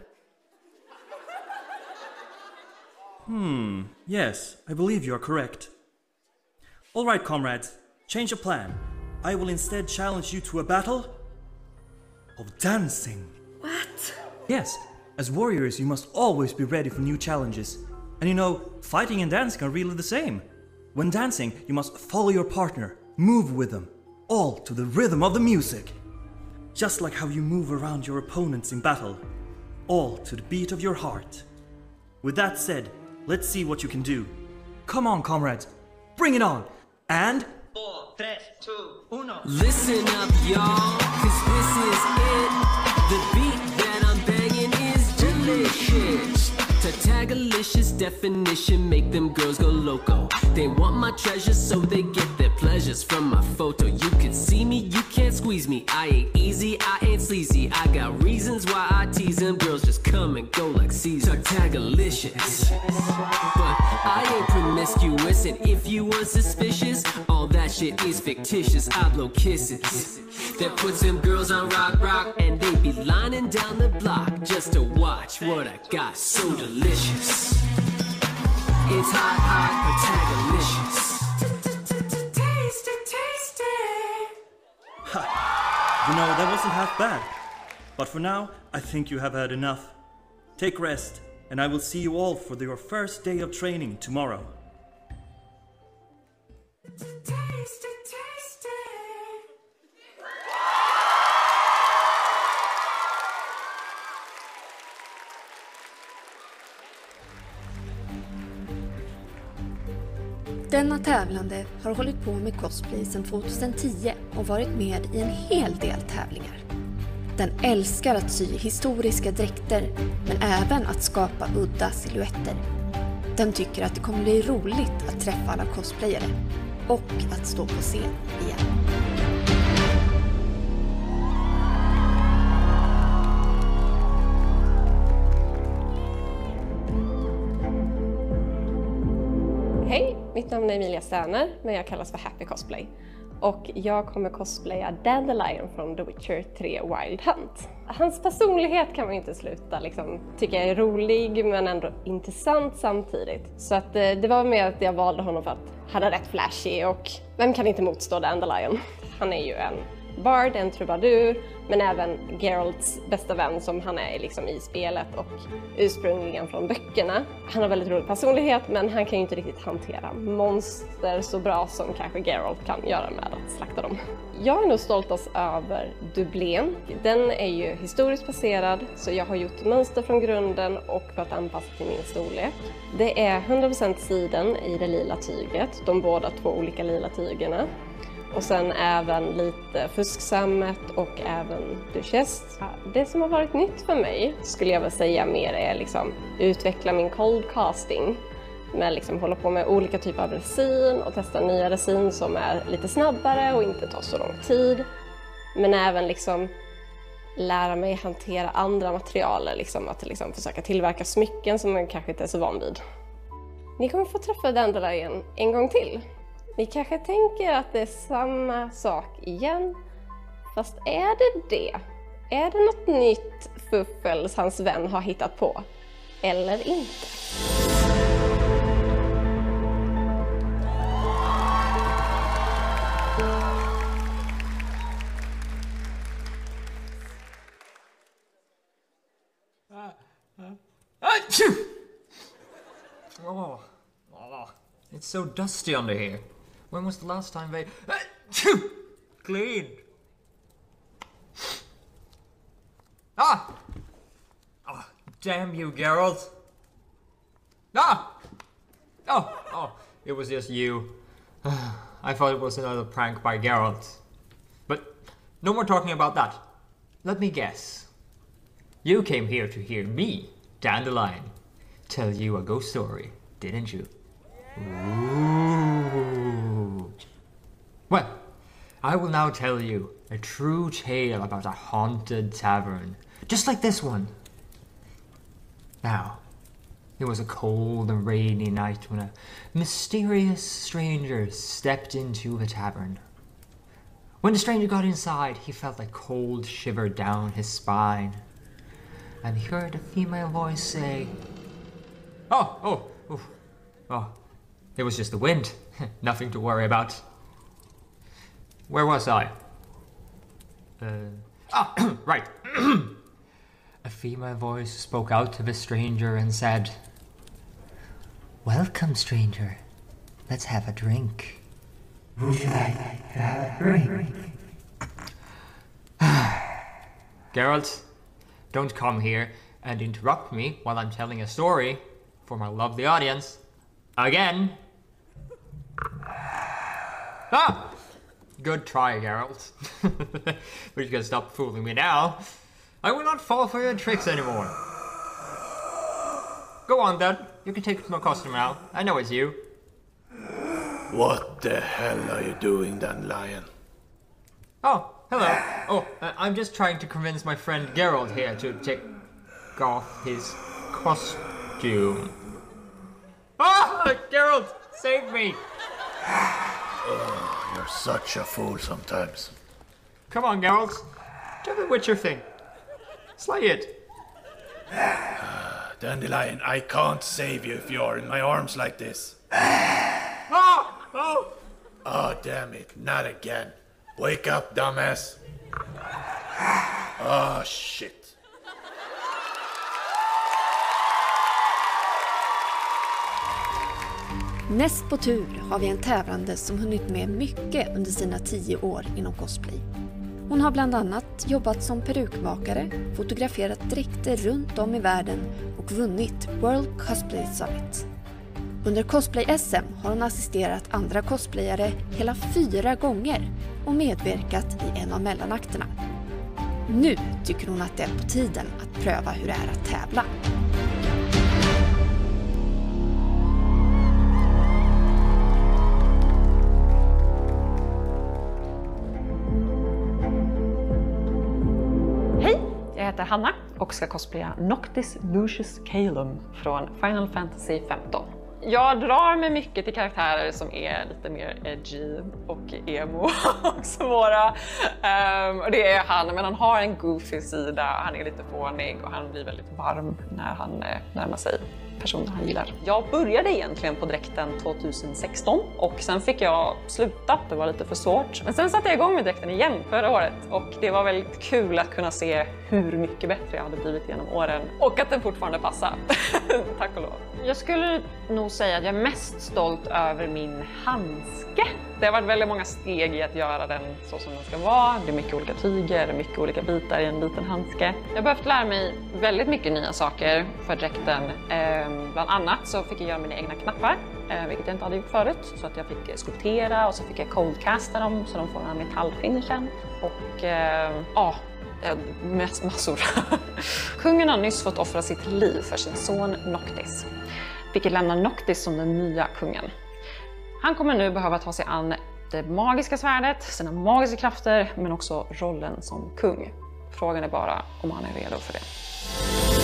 Hmm, yes, I believe you are correct. Alright, comrades, change of plan. I will instead challenge you to a battle of dancing. What? Yes, as warriors, you must always be ready for new challenges. And you know, fighting and dancing are really the same. When dancing, you must follow your partner, move with them, all to the rhythm of the music. Just like how you move around your opponents in battle, all to the beat of your heart. With that said, let's see what you can do. Come on, comrades, bring it on! And Listen up, y'all, cause this is it. The beat that I'm banging is delicious. Tagalicious definition make them girls go loco. They want my treasures, so they get their pleasures from my photo. You can see me, you can't squeeze me. I ain't easy, I ain't sleazy. I got reasons why I tease them. Girls just come and go like Caesar. Tagalicious. But I ain't promiscuous, and if you unsuspicious, all that shit is fictitious. I blow kisses that puts them girls on rock, rock, and they be lining down the block just to watch what I got. So delicious. It's hot, hot, tagalicious. Taste it, taste it. Ha! You know, that wasn't half bad. But for now, I think you have had enough. Take rest, and I will see you all for your first day of training tomorrow. Denna tävlande har hållit på med cosplay sedan 2010 och varit med i en hel del tävlingar. Den älskar att sy historiska dräkter men även att skapa udda silhuetter. Den tycker att det kommer bli roligt att träffa alla cosplayare och att stå på scen igen. Hej, mitt namn är Emilia Sterner, men jag kallas för Happy Cosplay. Och jag kommer cosplaya Dandelion från The Witcher 3 Wild Hunt. Hans personlighet kan man ju inte sluta liksom, tycka är rolig men ändå intressant samtidigt. Så att, eh, det var mer att jag valde honom för att han är rätt flashig och vem kan inte motstå Dandelion? Han är ju en Bard, en trubadur, men även Geralts bästa vän som han är liksom i spelet och ursprungligen från böckerna. Han har väldigt rolig personlighet men han kan ju inte riktigt hantera monster så bra som kanske Geralt kan göra med att slakta dem. Jag är nog stoltast över Dublén. Den är ju historiskt baserad så jag har gjort mönster från grunden och fått anpassa till min storlek. Det är 100% siden i det lila tyget, de båda två olika lila tygerna. Och sen även lite fusksammet och även duchess. Det som har varit nytt för mig skulle jag väl säga mer är liksom utveckla min cold casting. Med liksom hålla på med olika typer av resin och testa nya resin som är lite snabbare och inte tar så lång tid. Men även liksom lära mig hantera andra material, liksom att liksom försöka tillverka smycken som man kanske inte är så van vid. Ni kommer få träffa Dandelion en gång till. Ni kanske tänker att det är samma sak igen, fast är det det? Är det något nytt fuffels hans vän har hittat på? Eller inte? Oh, oh, it's so dusty under here. When was the last time they cleaned? Ah! Oh, damn you, Geralt. Ah! Oh, oh, it was just you. I thought it was another prank by Geralt. But no more talking about that. Let me guess. You came here to hear me, Dandelion, tell you a ghost story, didn't you? Ooh. Well, I will now tell you a true tale about a haunted tavern, just like this one. Now, it was a cold and rainy night when a mysterious stranger stepped into the tavern. When the stranger got inside, he felt a cold shiver down his spine. And he heard a female voice say, Oh, oh, oh, oh, it was just the wind. Nothing to worry about. Where was I? Uh, ah, right. a female voice spoke out to the stranger and said, Welcome, stranger. Let's have a drink. Would you like to have a drink? Geralt, don't come here and interrupt me while I'm telling a story for my lovely audience. Again. Ah! Good try, Geralt. but you can stop fooling me now. I will not fall for your tricks anymore. Go on then. You can take my costume now. I know it's you. What the hell are you doing, then, Lion? Oh, hello. Oh, uh, I'm just trying to convince my friend Geralt here to take off his costume. Ah, Geralt, save me! Oh, you're such a fool sometimes. Come on, Geralt. Do the Witcher thing. Slay it. Ah, Dandelion, I can't save you if you're in my arms like this. oh! Oh! Oh, damn it, not again. Wake up, dumbass. Oh, shit. Näst på tur har vi en tävlande som hunnit med mycket under sina tio år inom cosplay. Hon har bland annat jobbat som perukmakare, fotograferat dräkter runt om i världen och vunnit World Cosplay Summit. Under Cosplay-SM har hon assisterat andra cosplayare hela fyra gånger och medverkat i en av mellanakterna. Nu tycker hon att det är på tiden att pröva hur det är att tävla. Heter Hanna och ska cosplaya Noctis Lucius Calum från Final Fantasy 15. Jag drar mig mycket till karaktärer som är lite mer edgy och emo och svåra. Um, och det är han, men han har en goofy sida, han är lite fånig och han blir väldigt varm när han eh, närmar sig personer han gillar. Jag började egentligen på dräkten 2016 och sen fick jag sluta, det var lite för svårt. Men sen satte jag igång med dräkten igen förra året och det var väldigt kul att kunna se hur mycket bättre jag hade blivit genom åren och att den fortfarande passar. Tack och lov. Jag skulle nog säga att jag är mest stolt över min handske. Det har varit väldigt många steg i att göra den så som den ska vara. Det är mycket olika tyger, mycket olika bitar i en liten handske. Jag har behövt lära mig väldigt mycket nya saker för dräkten. Ehm, bland annat så fick jag göra mina egna knappar, eh, vilket jag inte hade gjort förut. Så att jag fick eh, skulptera och så fick jag coldcasta dem så de får den här metallfinishen. Och ehm, ja, mest massor. Kungen har nyss fått offra sitt liv för sin son Noctis, vilket lämnar Noctis som den nya kungen. Han kommer nu behöva ta sig an det magiska svärdet, sina magiska krafter, men också rollen som kung. Frågan är bara om han är redo för det.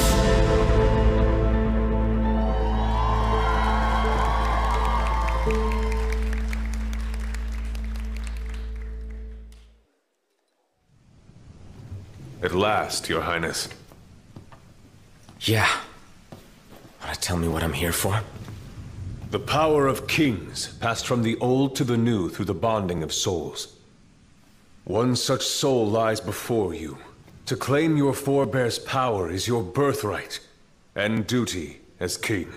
At last, Your Highness. Yeah. Wanna tell me what I'm here for? The power of kings passed from the old to the new through the bonding of souls. One such soul lies before you. To claim your forebear's power is your birthright and duty as king.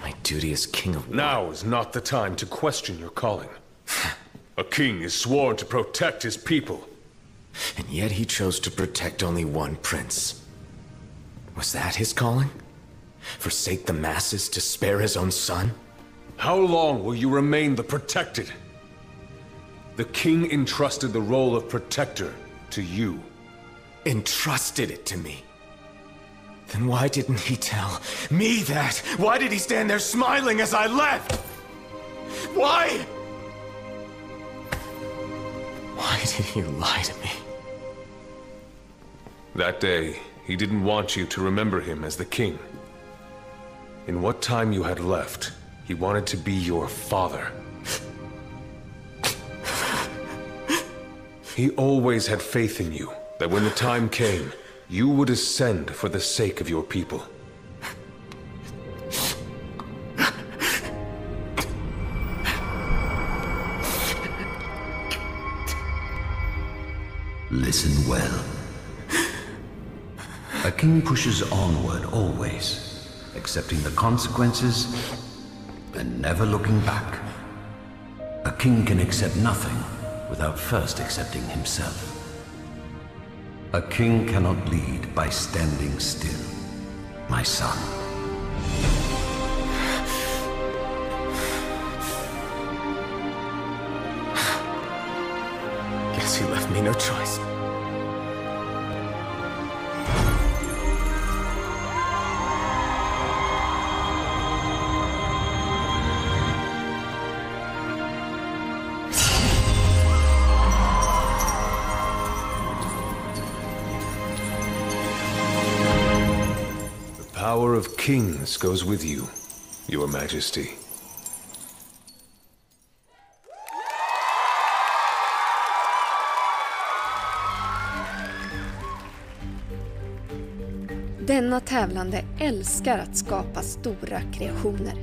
My duty as king of Now is not the time to question your calling. A king is sworn to protect his people. And yet he chose to protect only one prince. Was that his calling? Forsake the masses to spare his own son? How long will you remain the protected? The king entrusted the role of protector to you. Entrusted it to me? Then why didn't he tell me that? Why did he stand there smiling as I left? Why? Why did he lie to me? That day, he didn't want you to remember him as the king. In what time you had left, he wanted to be your father. He always had faith in you, that when the time came, you would ascend for the sake of your people. Listen well. A king pushes onward always, accepting the consequences and never looking back. A king can accept nothing without first accepting himself. A king cannot lead by standing still, my son. Guess he left me no choice. Kings goes with you, your majesty. Denna tävlande älskar att skapa stora kreationer.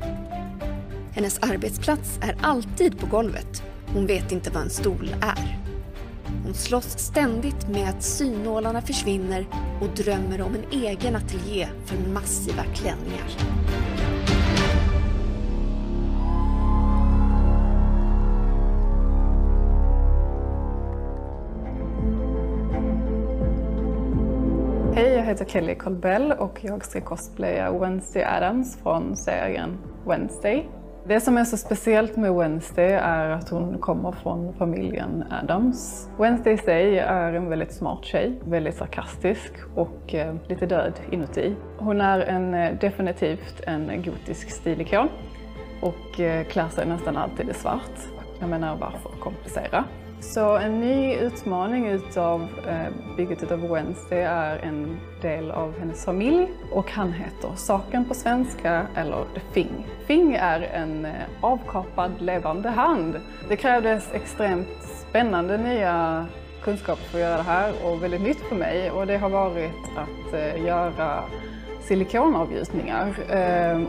Hennes arbetsplats är alltid på golvet. Hon vet inte vad en stol är. Hon slåss ständigt med att synålarna försvinner och drömmer om en egen ateljé för massiva klänningar. Hej, jag heter Kelly Colbell och jag ska cosplaya Wednesday Adams från serien Wednesday. Det som är så speciellt med Wednesday är att hon kommer från familjen Adams. Wednesday i sig är en väldigt smart tjej, väldigt sarkastisk och eh, lite död inuti. Hon är en, eh, definitivt en gotisk stilikon och eh, klär sig nästan alltid i svart. Jag menar, varför komplicera? Så en ny utmaning utav eh, bygget utav Wednesday är en del av hennes familj och han heter Saken på svenska eller The Fing. Fing är en eh, avkapad levande hand. Det krävdes extremt spännande nya kunskaper för att göra det här och väldigt nytt för mig och det har varit att eh, göra silikonavgjutningar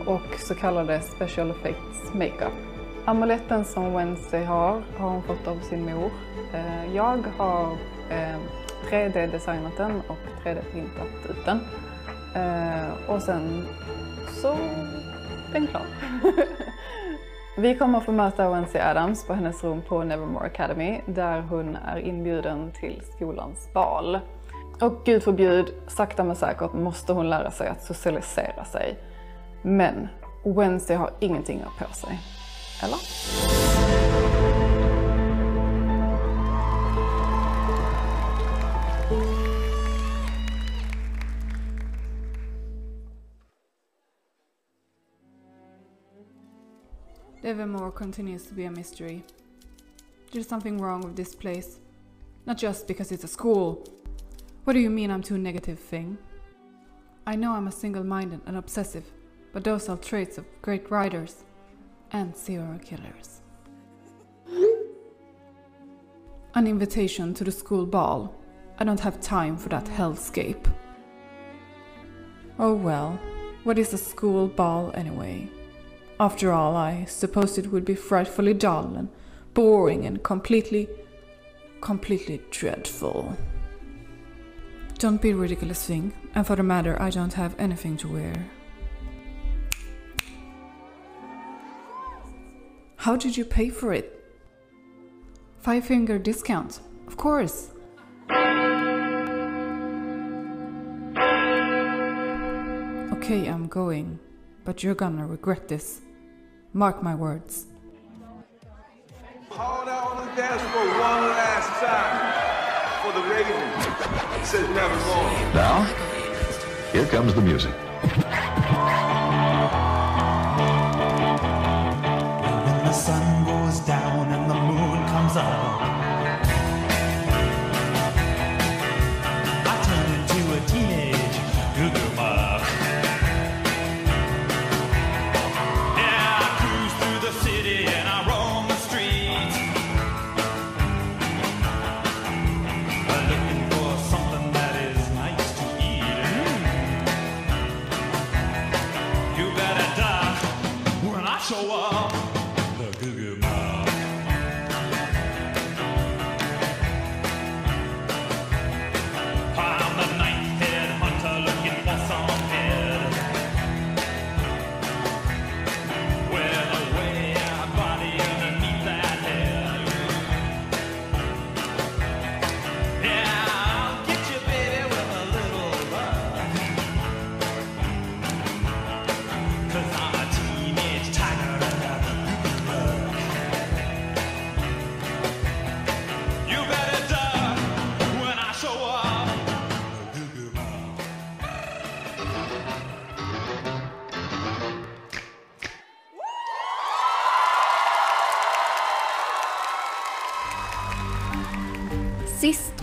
och så kallade special effects makeup. Amuletten som Wednesday har, har hon fått av sin mor. Eh, jag har eh, 3D-designat den och 3D-printat ut den. Eh, och sen så är den klar. Vi kommer att få möta Wednesday Adams på hennes rum på Nevermore Academy där hon är inbjuden till skolans bal. Och gud förbjud, sakta men säkert måste hon lära sig att socialisera sig. Men Wednesday har ingenting på sig. Eller? Evermore continues to be a mystery. There's something wrong with this place. Not just because it's a school. What do you mean I'm too negative, Thing? I know I'm a single minded and obsessive, but those are traits of great writers and serial killers. An invitation to the school ball. I don't have time for that hellscape. Oh well, what is a school ball anyway? After all, I supposed it would be frightfully dull and boring and completely, completely dreadful. Don't be ridiculous thing, and for the matter, I don't have anything to wear. How did you pay for it? Five finger discount, of course. Okay, I'm going, but you're gonna regret this. Mark my words. Hold out on the dance floor one last time for the Ravens. It says never more. Now, here comes the music. Plaza.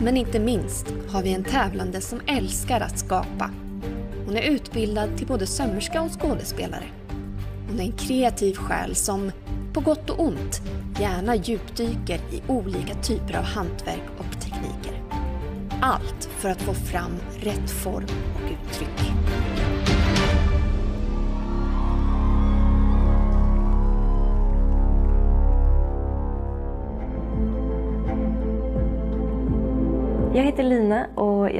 Men inte minst har vi en tävlande som älskar att skapa. Hon är utbildad till både sömmerska och skådespelare. Hon är en kreativ själ som, på gott och ont, gärna djupdyker i olika typer av hantverk och tekniker. Allt för att få fram rätt form och uttryck.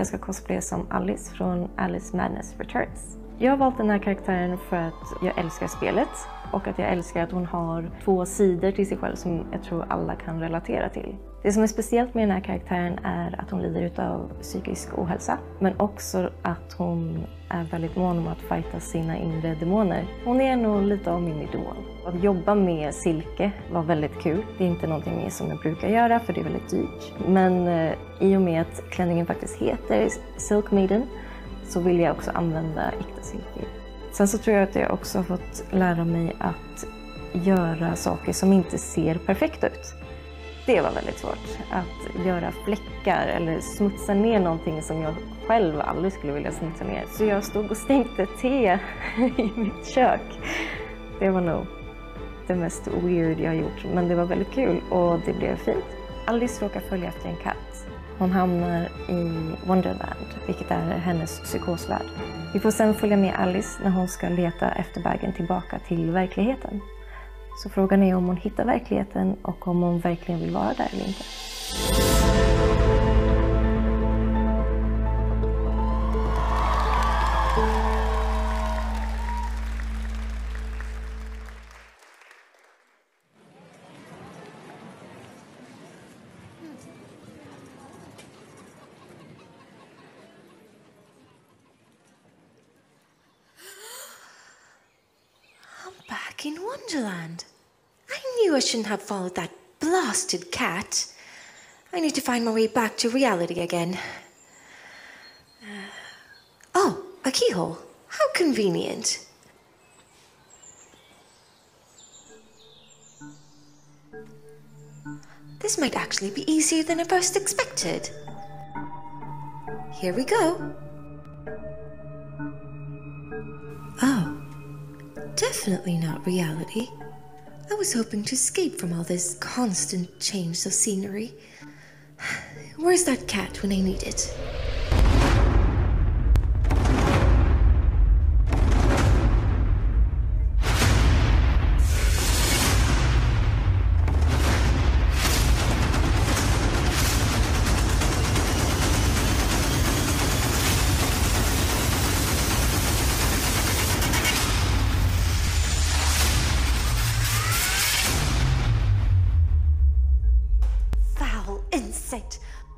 Jag ska cosplaya som Alice från Alice Madness Returns. Jag har valt den här karaktären för att jag älskar spelet och att jag älskar att hon har två sidor till sig själv som jag tror alla kan relatera till. Det som är speciellt med den här karaktären är att hon lider av psykisk ohälsa men också att hon är väldigt mån om att fighta sina inre demoner. Hon är nog lite av min idol. Att jobba med silke var väldigt kul. Det är inte någonting som jag brukar göra för det är väldigt dyrt. Men eh, i och med att klänningen faktiskt heter Silk Maiden så vill jag också använda äkta silke. Sen så tror jag att jag också har fått lära mig att göra saker som inte ser perfekta ut. Det var väldigt svårt. Att göra fläckar eller smutsa ner någonting som jag själv aldrig skulle vilja smutsa ner. Så jag stod och stänkte te i mitt kök. Det var nog det mest weird jag gjort. Men det var väldigt kul och det blev fint. Alice råkar följa efter en katt. Hon hamnar i Wonderland, vilket är hennes psykosvärld. Vi får sen följa med Alice när hon ska leta efter vägen tillbaka till verkligheten. Så frågan är om hon hittar verkligheten och om hon verkligen vill vara där eller inte. Wonderland. I knew I shouldn't have followed that blasted cat. I need to find my way back to reality again. Uh, oh, a keyhole. How convenient. This might actually be easier than I first expected. Here we go. Oh, definitely not reality. I was hoping to escape from all this constant change of scenery. Where's that cat when I need it?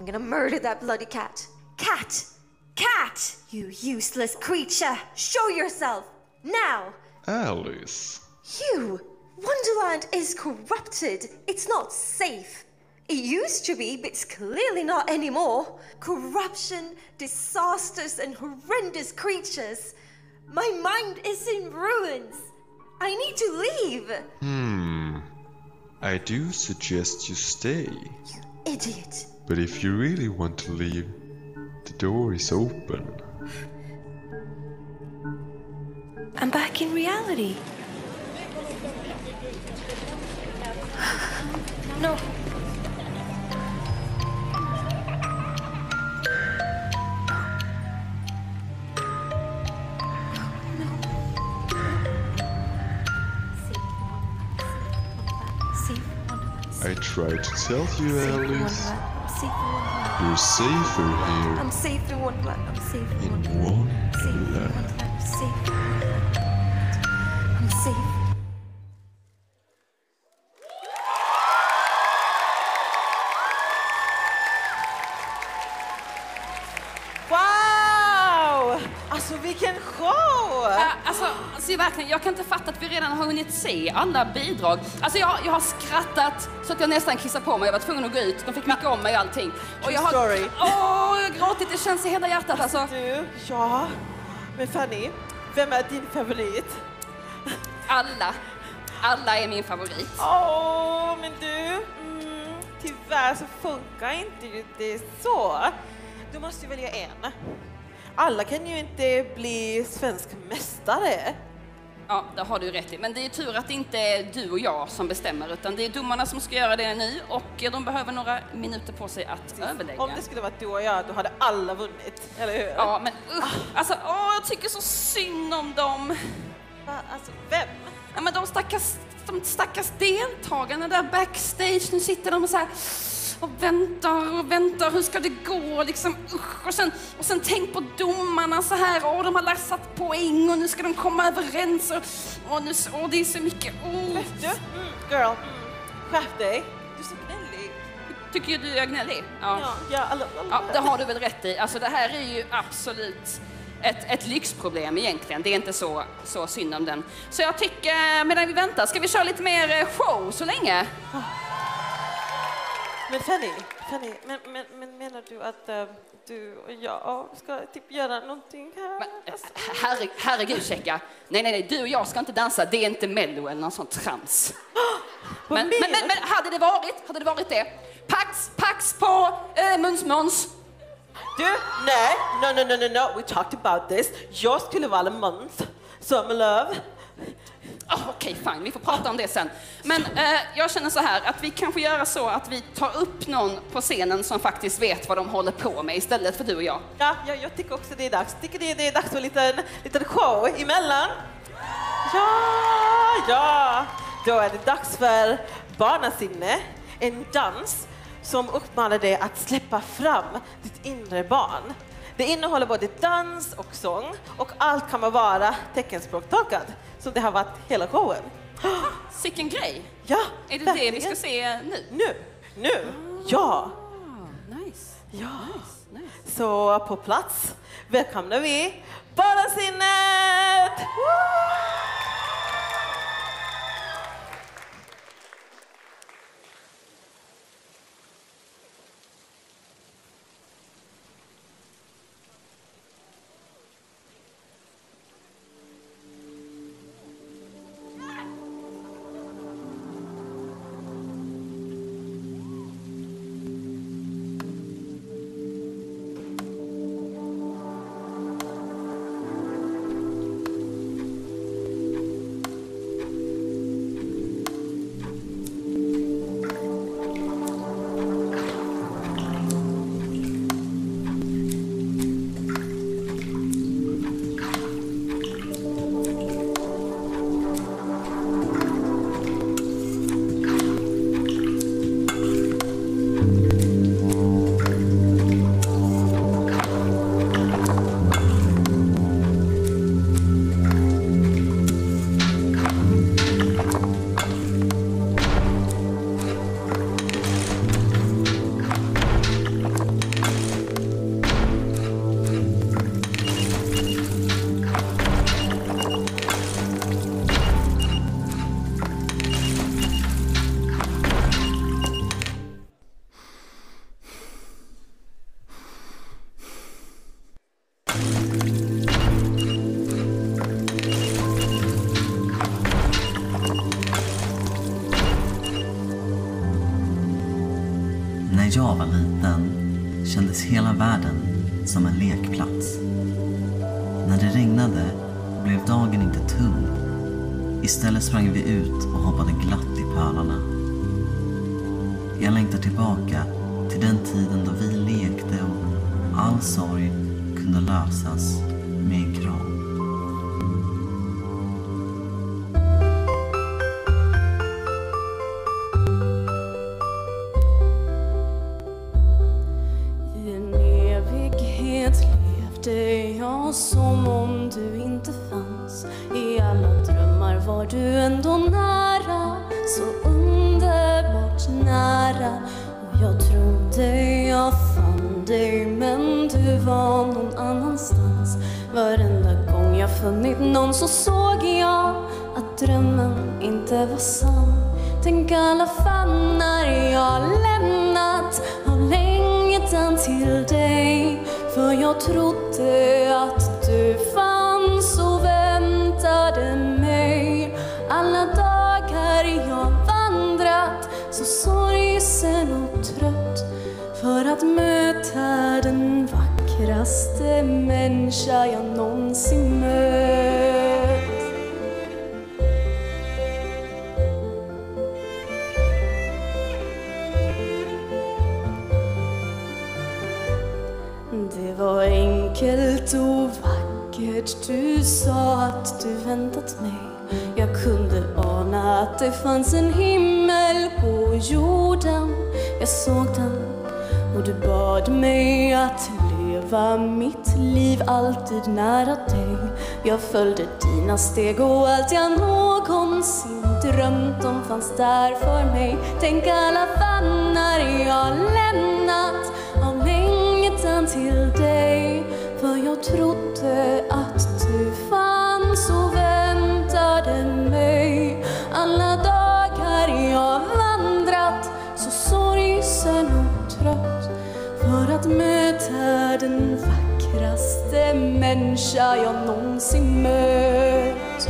I'm gonna murder that bloody cat. Cat! Cat! You useless creature! Show yourself! Now! Alice. You! Wonderland is corrupted. It's not safe. It used to be, but it's clearly not anymore. Corruption, disasters, and horrendous creatures. My mind is in ruins. I need to leave. Hmm. I do suggest you stay. You Idiot. But if you really want to leave, the door is open. I'm back in reality. No. I tried to tell you, Alice. I'm safe in Wonderland. You're safer here I'm safe in Wonderland. I'm safe in in Wonderland. I'm safe in Wonderland. I'm safe. Wow! Kan inte fatta att vi redan har hunnit se alla bidrag. Alltså jag, jag har skrattat så att jag nästan kissade på mig. Jag var tvungen att gå ut. De fick mycket om mig och allting. Och jag har, story. Åh, jag har gråtit. Det känns i hela hjärtat alltså. Du, ja. Men Fanny, vem är din favorit? Alla. Alla är min favorit. Åh, men du. Mm, tyvärr så funkar inte det så. Du måste välja en. Alla kan ju inte bli svensk mästare. Ja, det har du rätt i. Men det är tur att det inte är du och jag som bestämmer utan det är domarna som ska göra det nu och de behöver några minuter på sig att överlägga. Om det skulle vara du och jag, då hade alla vunnit. Eller hur? Ja, men usch, alltså åh, jag tycker så synd om dem. Va, alltså, vem? Ja, men de stackars, de stackars deltagarna där backstage, nu sitter de och så här och väntar och väntar, hur ska det gå liksom, usch. Och sen, och sen tänk på domarna så här, åh de har läsat poäng och nu ska de komma överens och, och nu, åh det är så mycket. Vet du? Girl, skärp dig. Du är så gnällig. Tycker du jag är gnällig? Ja. Ja, ja, alla, alla. Ja, det har du väl rätt i. Alltså det här är ju absolut ett, ett lyxproblem egentligen. Det är inte så, så synd om den. Så jag tycker, medan vi väntar, ska vi köra lite mer eh, show så länge? Men Fanny, Fanny men, men, men menar du att eh, du och jag ska typ göra någonting här? Alltså, Herre, herregud Checka. Nej, nej, nej, du och jag ska inte dansa. Det är inte mello eller någon sån trams. Men, men, men, men hade det varit, hade det varit det? Pax, pax på äh, Mums-Måns. Du, nej, no, no, no, no, no, we talked about this. Jag skulle vara Måns, Summer Love. Oh, Okej, fine, vi får prata om det sen. Men eh, jag känner så här att vi kanske gör så att vi tar upp någon på scenen som faktiskt vet vad de håller på med istället för du och jag. Ja, ja jag tycker också det är dags. Tycker det, det är dags för en liten, liten show emellan. Ja, ja, då är det dags för Barnasinne, en dans som uppmanar dig att släppa fram ditt inre barn. Det innehåller både dans och sång och allt kan man vara teckenspråktolkad som det har varit hela showen. Sicken grej! Ja, Är det det vi ska se nu? Nu, nu, ja. Nice. Ja. Så på plats välkomnar vi Barnasinnet! Som en lekplats. När det regnade blev dagen inte tung. Istället sprang vi ut och hoppade glatt i pölarna. Jag längtar tillbaka till den tiden då vi lekte och all sorg kunde lösas nära Och jag trodde jag fann dig Men du var någon annanstans. Varenda gång jag funnit någon så såg jag Att drömmen inte var sann. Tänk alla fannar jag lämnat av längtan till dig. För jag trodde att du För att möta den vackraste människa jag någonsin mött. Det var enkelt och vackert. Du sa att du väntat mig. Jag kunde ana att det fanns en himmel på jorden. Jag såg den och du bad mig att leva mitt liv alltid nära dig. Jag följde dina steg och allt jag någonsin drömt om fanns där för mig. Tänk alla fannar jag lämnat. Människa jag någonsin mött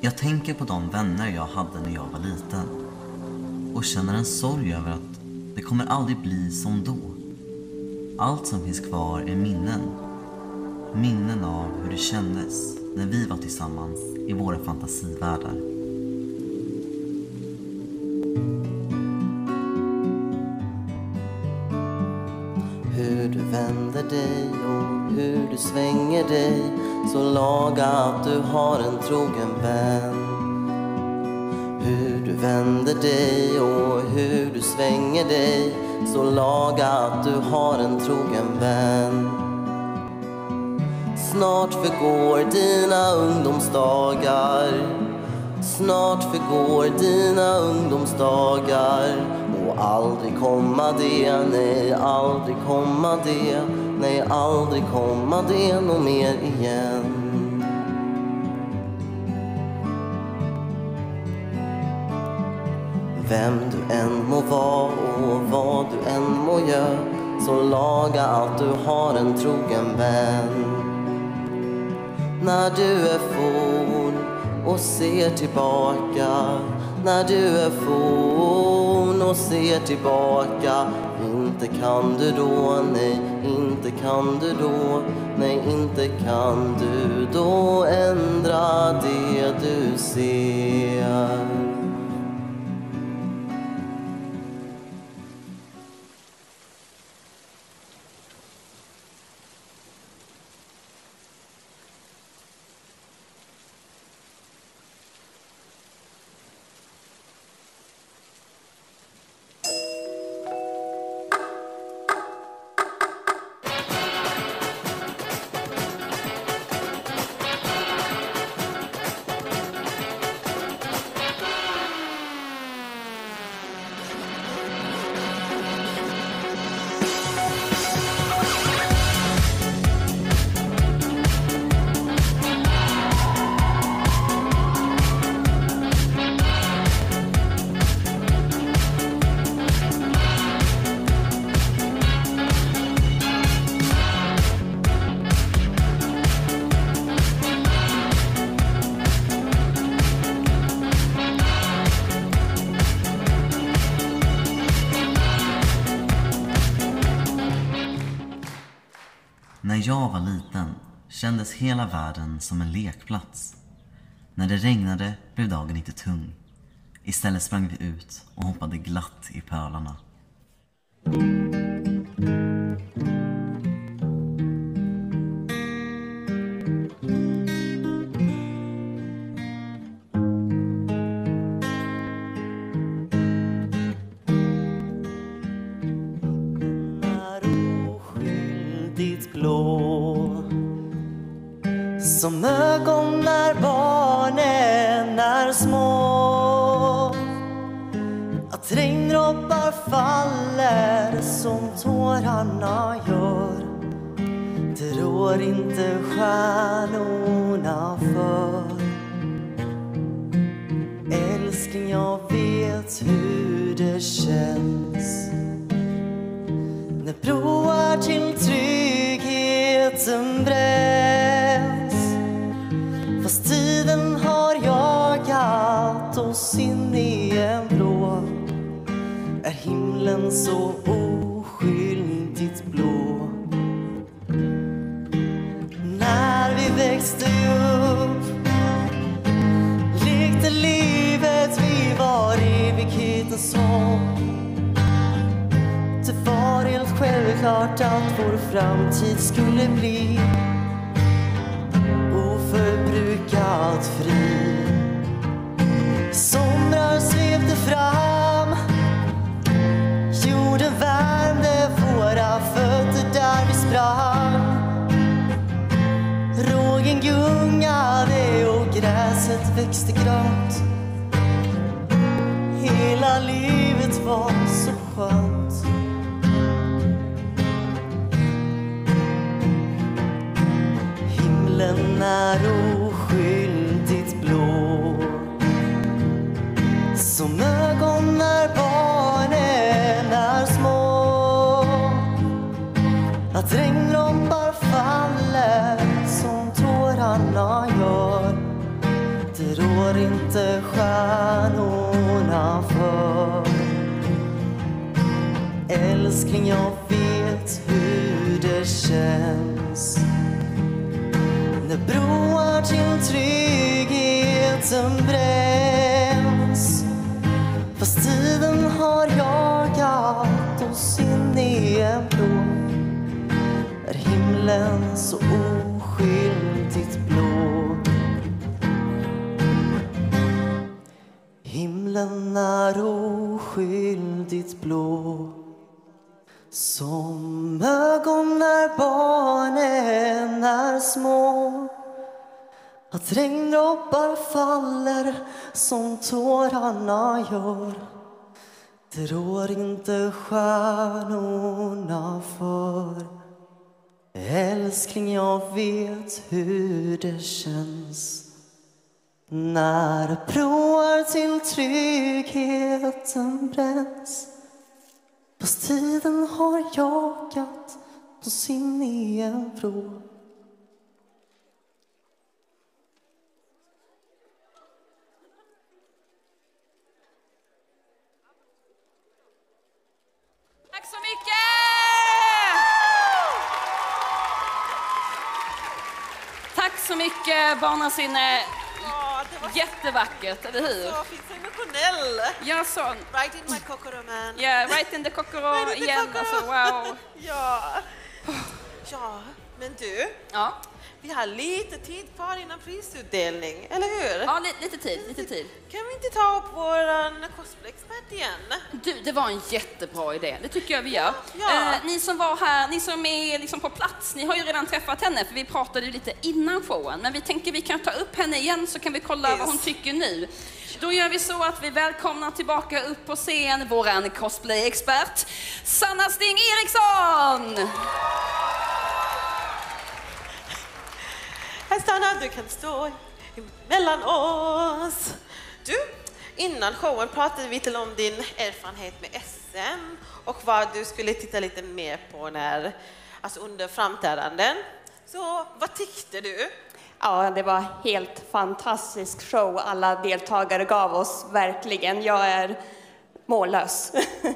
Jag tänker på de vänner jag hade när jag var liten och känner en sorg över att det kommer aldrig bli som då. Allt som finns kvar är minnen. Minnen av hur det kändes när vi var tillsammans i våra fantasivärldar. Hur du vänder dig och hur du svänger dig Så laga att du har en trogen vän. Hur du vänder dig och hur du svänger dig Så laga att du har en trogen vän. Snart förgår dina ungdomsdagar. Snart förgår dina ungdomsdagar och aldrig komma det, nej aldrig komma det, nej aldrig komma det nå mer igen. Vem du än må vara och vad du än må göra så laga att du har en trogen vän. När du är full och ser tillbaka. När du är forn och ser tillbaka. Inte kan du då, nej, inte kan du då nej, inte kan du då ändra det du ser. Kändes hela världen som en lekplats. När det regnade blev dagen inte tung. Istället sprang vi ut och hoppade glatt i pölarna. Som ögon när barnen är små. Att regndroppar faller som tårarna gör. Det rår inte stjärnorna för. Älskling, jag vet hur det känns. När broar till himlen så oskyldigt blå. När vi växte upp lekte livet vi var evighetens hopp det var helt självklart att vår framtid skulle bli oförbrukat fri. Somrar svepte fram, gräset växte grönt. Hela livet var så skönt. Himlen är oskyldigt blå Som ögon när barnen är små Att regndroppar broar till tryggheten bränns. Fast tiden har jagat oss in i en vrå Är himlen så oskyldigt blå. Himlen är oskyldigt blå. Som ögon när barnen är små. Att regndroppar faller som tårarna gör. Det rår inte stjärnorna för. Älskling, jag vet hur det känns. När broar till tryggheten bränns. Fast tiden har jagat oss in i en vrå Tack så mycket! Tack så mycket, Barnasinne. Jättevackert, eller hur? Så fint emotionell. Ja, så. Right in my kokoro man. Ja, right in the kokoro Right in the igen. kokoro. Alltså, wow. ja. Ja, men du. Ja. Vi har lite tid kvar innan prisutdelning, eller hur? Ja, li- lite tid, lite tid. Kan vi inte ta upp våran cosplay-expert igen? Du, det var en jättebra idé. Det tycker jag vi gör. Ja. Eh, ni som var här, ni som är liksom på plats, ni har ju redan träffat henne för vi pratade ju lite innan showen. Men vi tänker vi kan ta upp henne igen så kan vi kolla vad hon tycker nu. Då gör vi så att vi välkomnar tillbaka upp på scen våran cosplay-expert Sanna Sting Eriksson! Här Stanna, du kan stå mellan oss. Du, innan showen pratade vi till om din erfarenhet med SM och vad du skulle titta lite mer på när, alltså under framträdanden. Så vad tyckte du? Ja, det var helt fantastisk show alla deltagare gav oss, verkligen. Jag är mållös.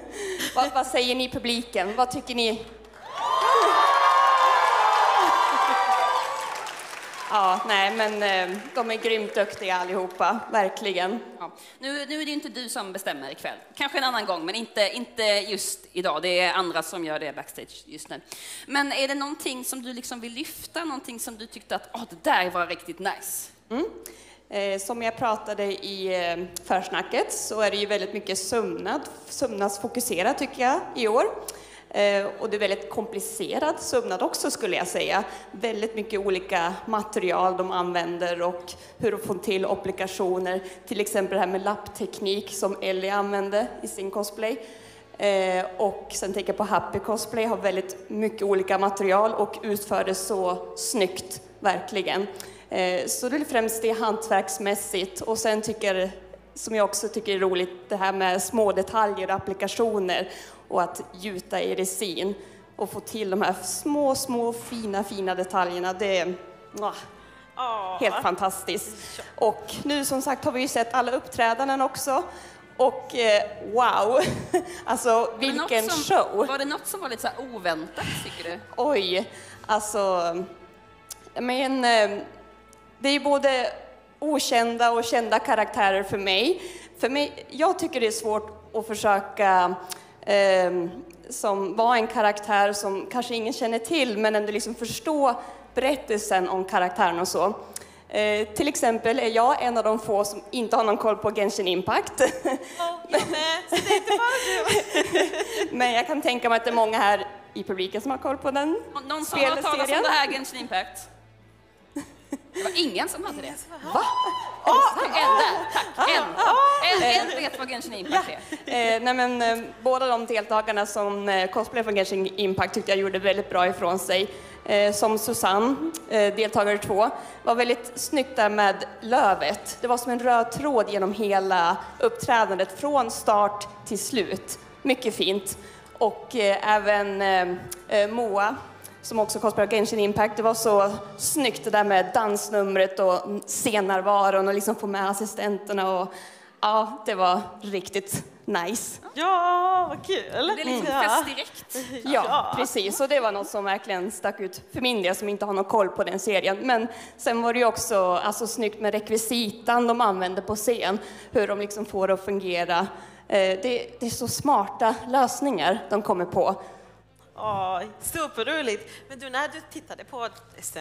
vad, vad säger ni publiken? Vad tycker ni? Ja, nej, men eh, de är grymt duktiga allihopa, verkligen. Ja. Nu, nu är det inte du som bestämmer ikväll. Kanske en annan gång, men inte, inte just idag. Det är andra som gör det backstage just nu. Men är det någonting som du liksom vill lyfta? Någonting som du tyckte att oh, det där var riktigt nice? Mm. Eh, som jag pratade i eh, försnacket så är det ju väldigt mycket sömnad, sömnadsfokuserat tycker jag i år. Eh, och det är väldigt komplicerad sömnad också skulle jag säga. Väldigt mycket olika material de använder och hur de får till applikationer. Till exempel det här med lappteknik som Ellie använde i sin cosplay. Eh, och sen tänker jag på Happy Cosplay, har väldigt mycket olika material och utför det så snyggt, verkligen. Eh, så det är främst det hantverksmässigt och sen tycker som jag också tycker är roligt, det här med små detaljer och applikationer och att gjuta i resin och få till de här små, små fina, fina detaljerna. Det är mwah, helt fantastiskt. Och nu som sagt har vi ju sett alla uppträdanden också. Och eh, wow, alltså vilken som, show! Var det något som var lite så oväntat, tycker du? Oj, alltså, men eh, det är ju både okända och kända karaktärer för mig. För mig, jag tycker det är svårt att försöka som vara en karaktär som kanske ingen känner till, men ändå liksom förstå berättelsen om karaktären och så. Eh, till exempel är jag en av de få som inte har någon koll på Genshin Impact. men jag kan tänka mig att det är många här i publiken som har koll på den Någon som har hört talas om det här Genshin Impact? Det var ingen som hade det. Va? En där, tack. En. En, en vet vad Genshin Impact är. Eh, nej men, eh, båda de deltagarna som eh, cosplay från Genshin Impact tyckte jag gjorde väldigt bra ifrån sig. Eh, som Susanne, eh, deltagare två, var väldigt snyggt där med lövet. Det var som en röd tråd genom hela uppträdandet från start till slut. Mycket fint. Och eh, även eh, eh, Moa som också cosplayar Genshin Impact. Det var så snyggt det där med dansnumret och scennärvaron och liksom få med assistenterna och ja, det var riktigt nice. Ja, vad kul! Det är liksom Ja. fest direkt. Ja, precis. Och det var något som verkligen stack ut för min del som inte har någon koll på den serien. Men sen var det ju också alltså, snyggt med rekvisitan de använder på scen, hur de liksom får det att fungera. Eh, Det, det är så smarta lösningar de kommer på. Åh, superroligt. Men du, när du tittade på SM,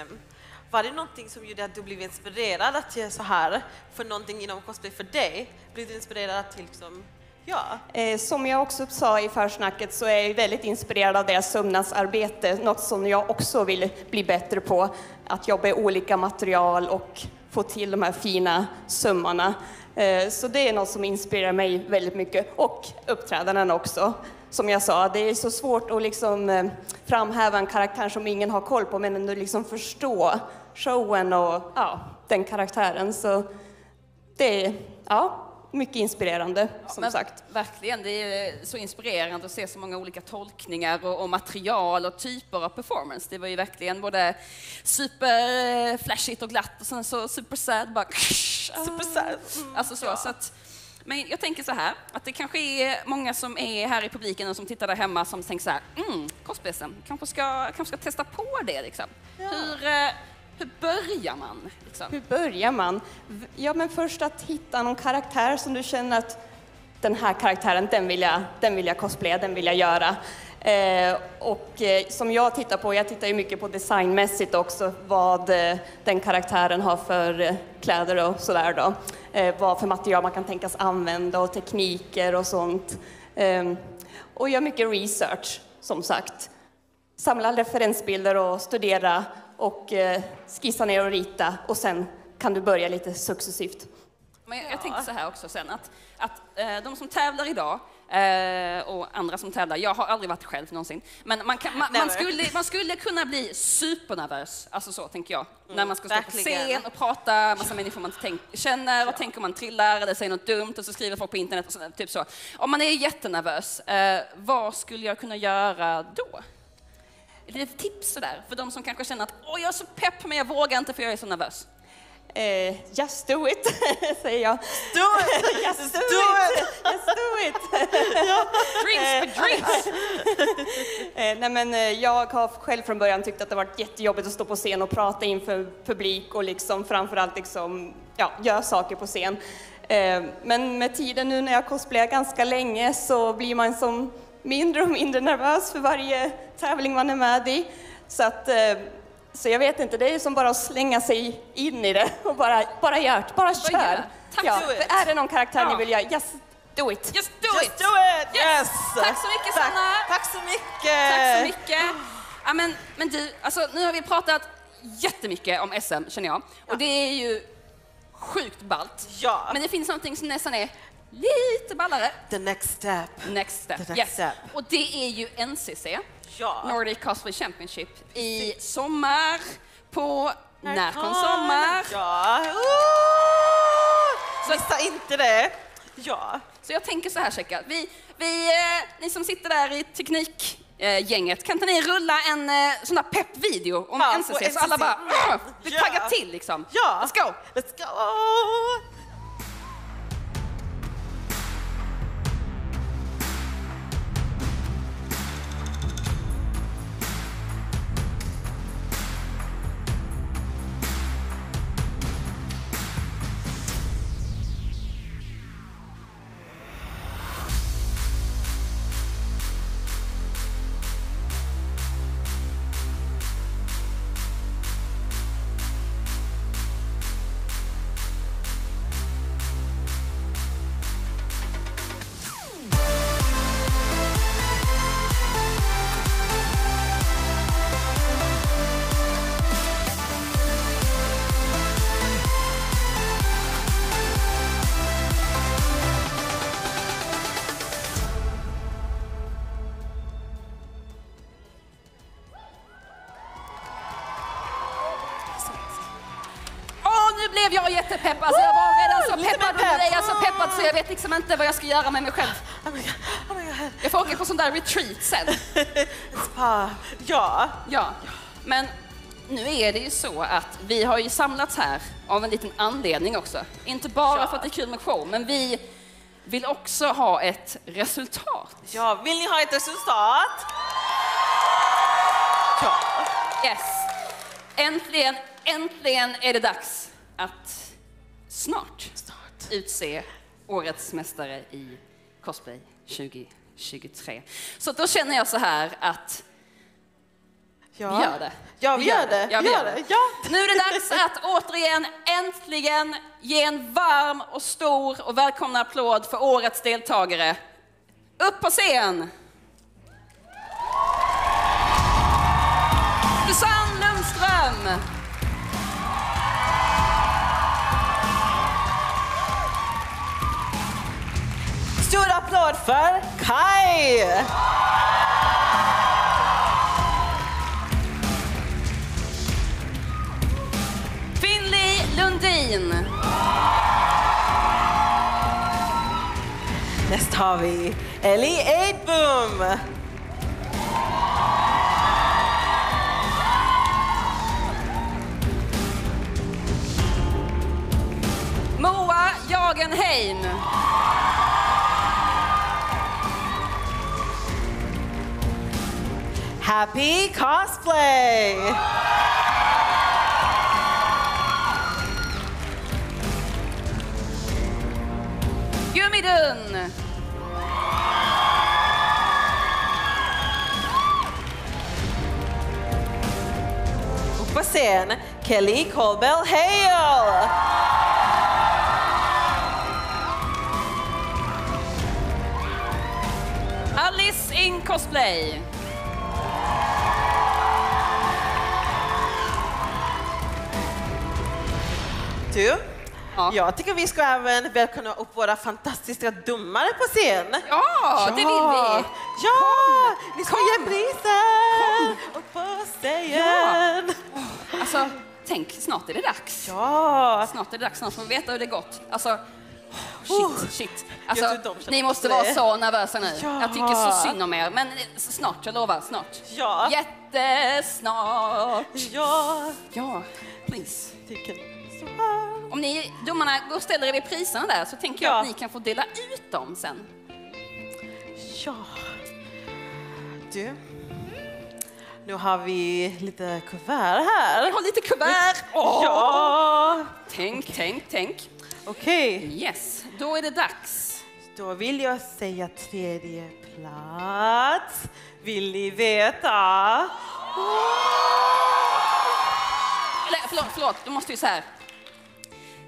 var det någonting som gjorde att du blev inspirerad att göra så här? För någonting inom cosplay för dig? Blev du inspirerad att liksom, ja? Eh, Som jag också sa i försnacket så är jag väldigt inspirerad av deras sömnadsarbete, något som jag också vill bli bättre på. Att jobba i olika material och få till de här fina sömmarna. Eh, Så det är något som inspirerar mig väldigt mycket. Och uppträdanden också. Som jag sa, det är så svårt att liksom eh, framhäva en karaktär som ingen har koll på men ändå liksom förstå showen och ja, den karaktären. Så det är ja, mycket inspirerande som Men sagt. Verkligen, det är så inspirerande att se så många olika tolkningar och, och material och typer av performance. Det var ju verkligen både super flashigt och glatt och sen så super sad, bara super sad. Alltså så, så att, men jag tänker så här, att det kanske är många som är här i publiken och som tittar där hemma som tänker så här, mm, cosplaysen, kanske ska, kanske ska testa på det liksom. Hur, eh, hur börjar man? Liksom? Hur börjar man? Ja, men först att hitta någon karaktär som du känner att den här karaktären, den vill jag, den vill jag cosplaya, den vill jag göra. Eh, och eh, som jag tittar på, jag tittar ju mycket på designmässigt också, vad eh, den karaktären har för eh, kläder och sådär då. Eh, vad för material man kan tänkas använda och tekniker och sånt. Ehm, och gör mycket research, som sagt. Samla referensbilder och studera och eh, skissa ner och rita och sen kan du börja lite successivt. Men jag, jag tänkte så här också sen att, att de som tävlar idag eh, och andra som tävlar, jag har aldrig varit själv någonsin, men man, kan, man, man, skulle, man skulle kunna bli supernervös, alltså så tänker jag, när man ska stå på verkligen. scen och prata, massa människor man tänk, känner och tänker man trillar eller säger något dumt och så skriver folk på internet och så, typ så. Om man är jättenervös, eh, vad skulle jag kunna göra då? Ett litet tips sådär, för de som kanske känner att åh, jag är så pepp men jag vågar inte för jag är så nervös. Eh, just do it, säger jag. Do it! Just do, do it! Just do it! Drinks for drinks! Eh, nej men, eh, jag har själv från början tyckt att det varit jättejobbigt att stå på scen och prata inför publik och liksom framförallt liksom, ja, göra saker på scen. Eh, men med tiden nu när jag cosplayar ganska länge så blir man som mindre och mindre nervös för varje tävling man är med i. Så att eh, så jag vet inte, det är som bara att slänga sig in i det och bara, bara gör det, bara kör. Tack, ja, do it. för är det någon karaktär ni Ja. vill göra, just do it. Just do Just it! do it! Yes! Tack så mycket Sanna! Tack så mycket! Tack så mycket! Ja, men, men du, alltså, nu har vi pratat jättemycket om SM känner jag. Och det är ju sjukt ballt. Ja. Men det finns någonting som nästan är lite ballare. The next step. Next step. The next yes. step. Och det är ju NCC, Ja. Nordic Cosplay Championship, i sommar på När Närcon Sommar. Ja. Så- Missa inte det. Ja. Så jag tänker så här Checka, vi, vi, eh, ni som sitter där i teknikgänget, kan inte ni rulla en eh, sån där pepp-video om Ja, NCC, så alla bara blir Ja. taggar till liksom? Ja. Let's go! Let's go! Jättepepp! Alltså, jag var redan så peppad och nu är jag så peppad så jag vet liksom inte vad jag ska göra med mig själv. Oh Jag får åka på sån där retreat sen. Spa. Ja. Ja, men nu är det ju så att vi har ju samlats här av en liten anledning också. Inte bara Ja. för att det är kul med show, men vi vill också ha ett resultat. Ja, vill ni ha ett resultat? Ja. Yes. Äntligen, äntligen är det dags att snart, utse årets mästare i cosplay 2023. Så då känner jag så här att Ja. vi gör det. Ja, vi gör det. Ja, Vi vi gör det. Ja. Nu är det dags att återigen äntligen ge en varm och stor och välkomna applåd för årets deltagare. Upp på scen! Applåd för Kai! Finley Lundin! Näst har vi Ellie Eidbom. Moa Jagenheim! Happy Cosplay! Gummidun! Och på scen Kelly Colbell Hale. Alice in cosplay! Du, jag tycker vi ska även välkomna upp våra fantastiska domare på scen. Ja, det vill vi. Ja, ni ska ge priser upp på scen. Alltså, tänk, snart är det dags. Ja. Snart är det dags, snart får vi veta hur det gått. Alltså, Oh. shit, shit. Alltså, ni måste vara så nervösa nu. Ja. Jag tycker så synd om er, men snart, jag lovar, snart. Ja. Jättesnart. Ja. Ja, please. Här. Om ni domarna går och ställer er vid priserna där så tänker jag Ja. att ni kan få dela ut dem sen. Ja. Du, nu har vi lite kuvert här. Vi har lite kuvert! Åh! Ja! Tänk, tänk, tänk. Okej. Yes, då är det dags. Då vill jag säga tredje plats. Vill ni veta? Eller förlåt, förlåt, du måste ju så här.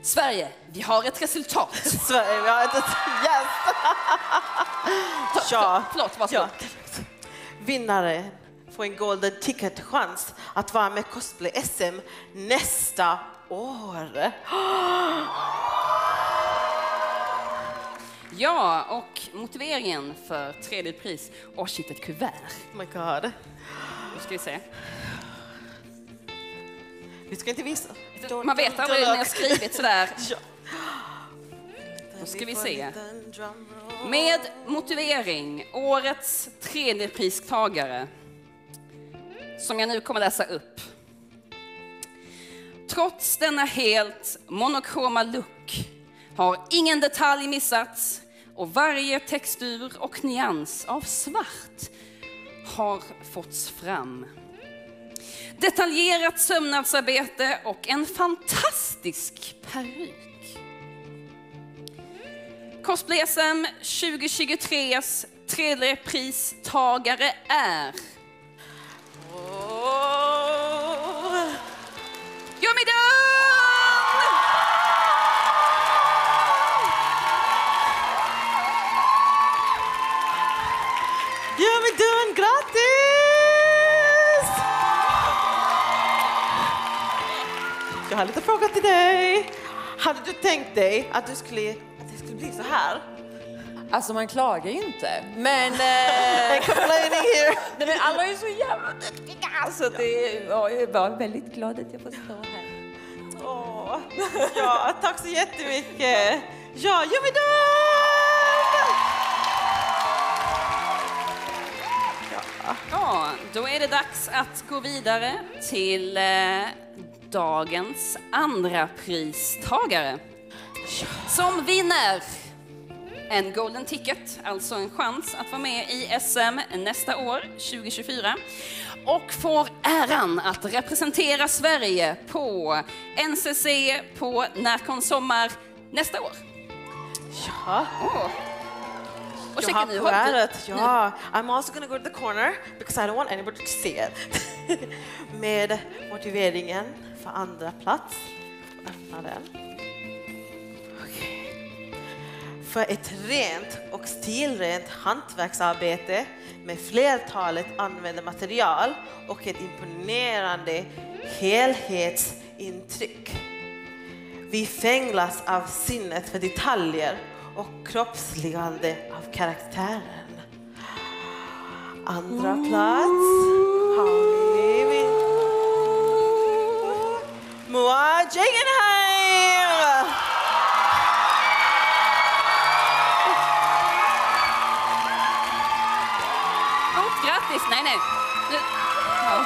Sverige, vi har ett resultat. Sverige, vi har ett... Yes! ja. Förlåt, varsågod. Vinnaren får en golden ticket-chans att vara med Cosplay-SM nästa år. Ja, och motiveringen för tredje pris. Åh shit, ett kuvert. Oh my god. Nu ska vi se. Vi ska inte visa. Man vet aldrig när jag skrivit sådär. Ja. Då ska vi se. Med motivering, årets tredje pristagare som jag nu kommer läsa upp. Trots denna helt monokroma look har ingen detalj missats och varje textur och nyans av svart har fåtts fram. Detaljerat sömnadsarbete och en fantastisk peruk. Cosplay SM 2023s tredje pristagare är... Jomidun! Jag har lite frågor till dig. Hade du tänkt dig att, du skulle, att det skulle bli så här? Alltså man klagar ju inte, men... Eh, complaining here. Nej, men alla är ju så jävla duktiga så det, ja, jag är bara väldigt glad att jag får stå här. Åh, ja, tack så jättemycket. Ja, Jomidun! Ja, då är det dags att gå vidare till eh, dagens andra pristagare. Som vinner en golden ticket, alltså en chans att vara med i SM nästa år, 2024. Och får äran att representera Sverige på NCC på Närkon Sommar nästa år. Ja. Åh. Och Jag checka nu, kuvertet, ja. I'm also gonna go to the corner because I don't want anybody to see it. Med motiveringen för andra plats. Öppna den. För ett rent och stilrent hantverksarbete med flertalet använda material och ett imponerande helhetsintryck. Vi fänglas av sinnet för detaljer och kroppsligande av karaktären. Andra plats Moa Jagenheim! Stort grattis! Nej, nej. Nu. Ja.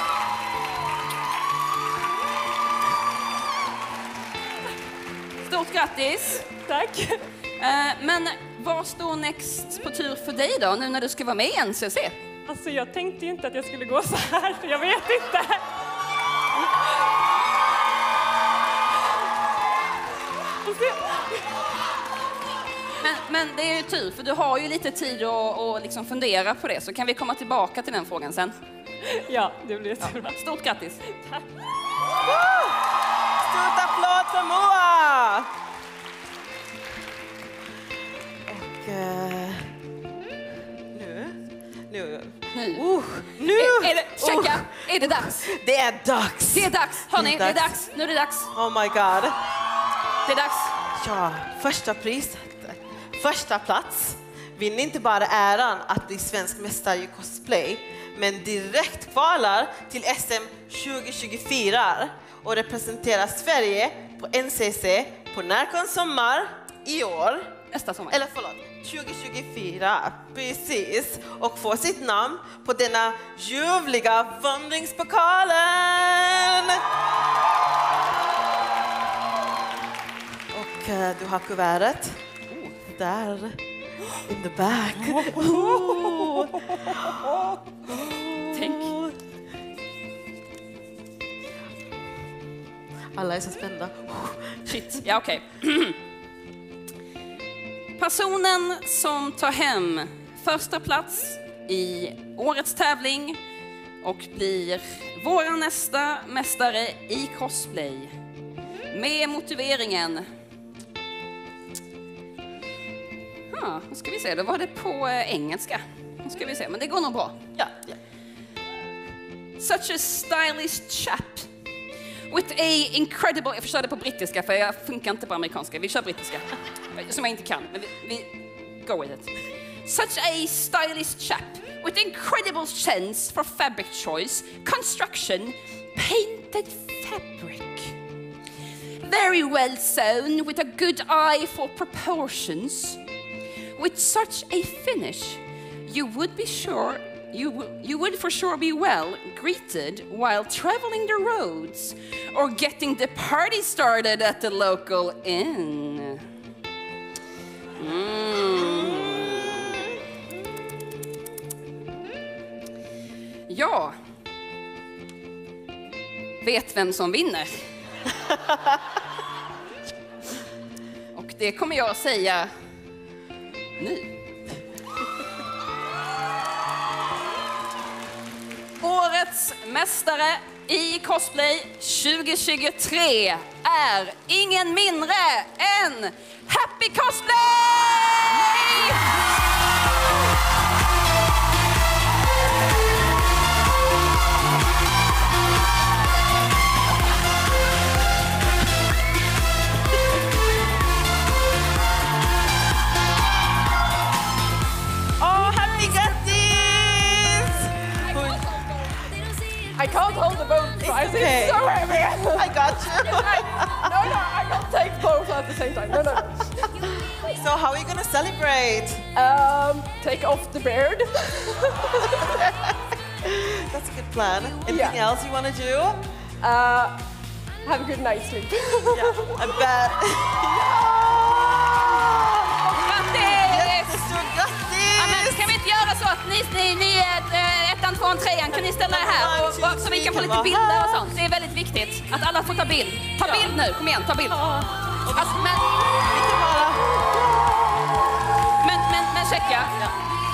Stort grattis! Tack! Men vad står next på tur för dig då, nu när du ska vara med i NCC? Alltså jag tänkte ju inte att jag skulle gå så här, så jag vet inte. Men, men det är ju tur, för du har ju lite tid att, att liksom fundera på det, så kan vi komma tillbaka till den frågan sen. Ja, det blir jättebra. Stort grattis! Stort applåd för Moa! Och eh, nu, nu, Nu. Uh, nu! Är, är det, checka! Är det dags? Det är dags! Det är dags! Hörni, det är dags! Nu är det dags! Oh my god. Det är dags! Ja, första priset, första plats, vinner inte bara äran att bli svensk mästare i cosplay, men direkt kvalar till SM 2024 och representerar Sverige på NCC på Närkon Sommar i år. Nästa sommar. Eller förlåt, 2024, precis. Och får sitt namn på denna ljuvliga vandringspokalen. Du har kuvertet. Där. In the back. Tänk. Alla är så spända. Shit, ja okej. Personen som tar hem första plats i årets tävling och blir vår nästa mästare i cosplay med motiveringen Ah, nu ska vi se, då var det på eh, engelska. Nu ska vi se, men det går nog bra. Ja, ja. Such a stylish chap with a incredible... Jag det på brittiska för jag funkar inte på amerikanska. Vi kör brittiska. Som jag inte kan, men vi, vi go with it. Such a stylish chap with incredible sense for fabric choice, construction, painted fabric. Very well sewn with a good eye for proportions. With such a finish, you would be sure you, you would for sure be well greeted while traveling the roads or getting the party started at the local inn. Mm. Ja. Vet vem som vinner? Och det kommer jag att säga nu. Årets mästare i cosplay 2023 är ingen mindre än Happy Cosplay! Both prize. okay. It's so heavy. I got you. no, no, I can't take both at the same time. No, no. So how are you gonna celebrate? Um, take off the beard. That's a good plan. Anything Yeah. else you wanna do? Uh, have a good night's sleep. yeah, I bet. Grattis! Stort grattis! Ja, men kan vi inte göra så att ni, ni, ni tvåan, trean, kan ni ställa er här och, och, så vi kan få lite bilder och sånt? Det är väldigt viktigt att alla får ta bild. Ta bild nu, kom igen, ta bild. Alltså, men, men, men, men checka.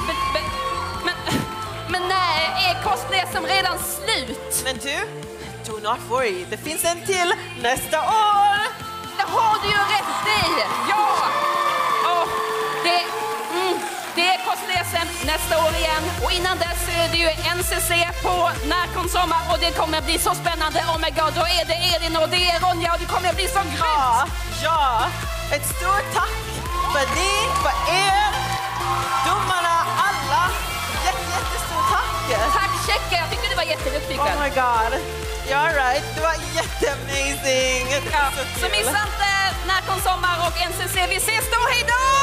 Men, men, men, men nej, är cosplayen redan slut? Men du, do not worry. Det finns en till nästa år! Det har du ju rätt i! Ja! Cosplayen nästa år igen och innan dess är det ju NCC på Närkon Sommar och det kommer bli så spännande. Oh my god, då är det Elin och det är Ronja och det kommer bli så Ja, grymt! ja. Ett stort tack för ni, för er, domarna, alla. Jätte, jättestort tack! Tack Checka, jag tycker du var jätteduktig Oh ikväll. my god. You're right. Det var jätteamazing. Det Ja, så så missa inte Närkon Sommar och NCC. Vi ses då!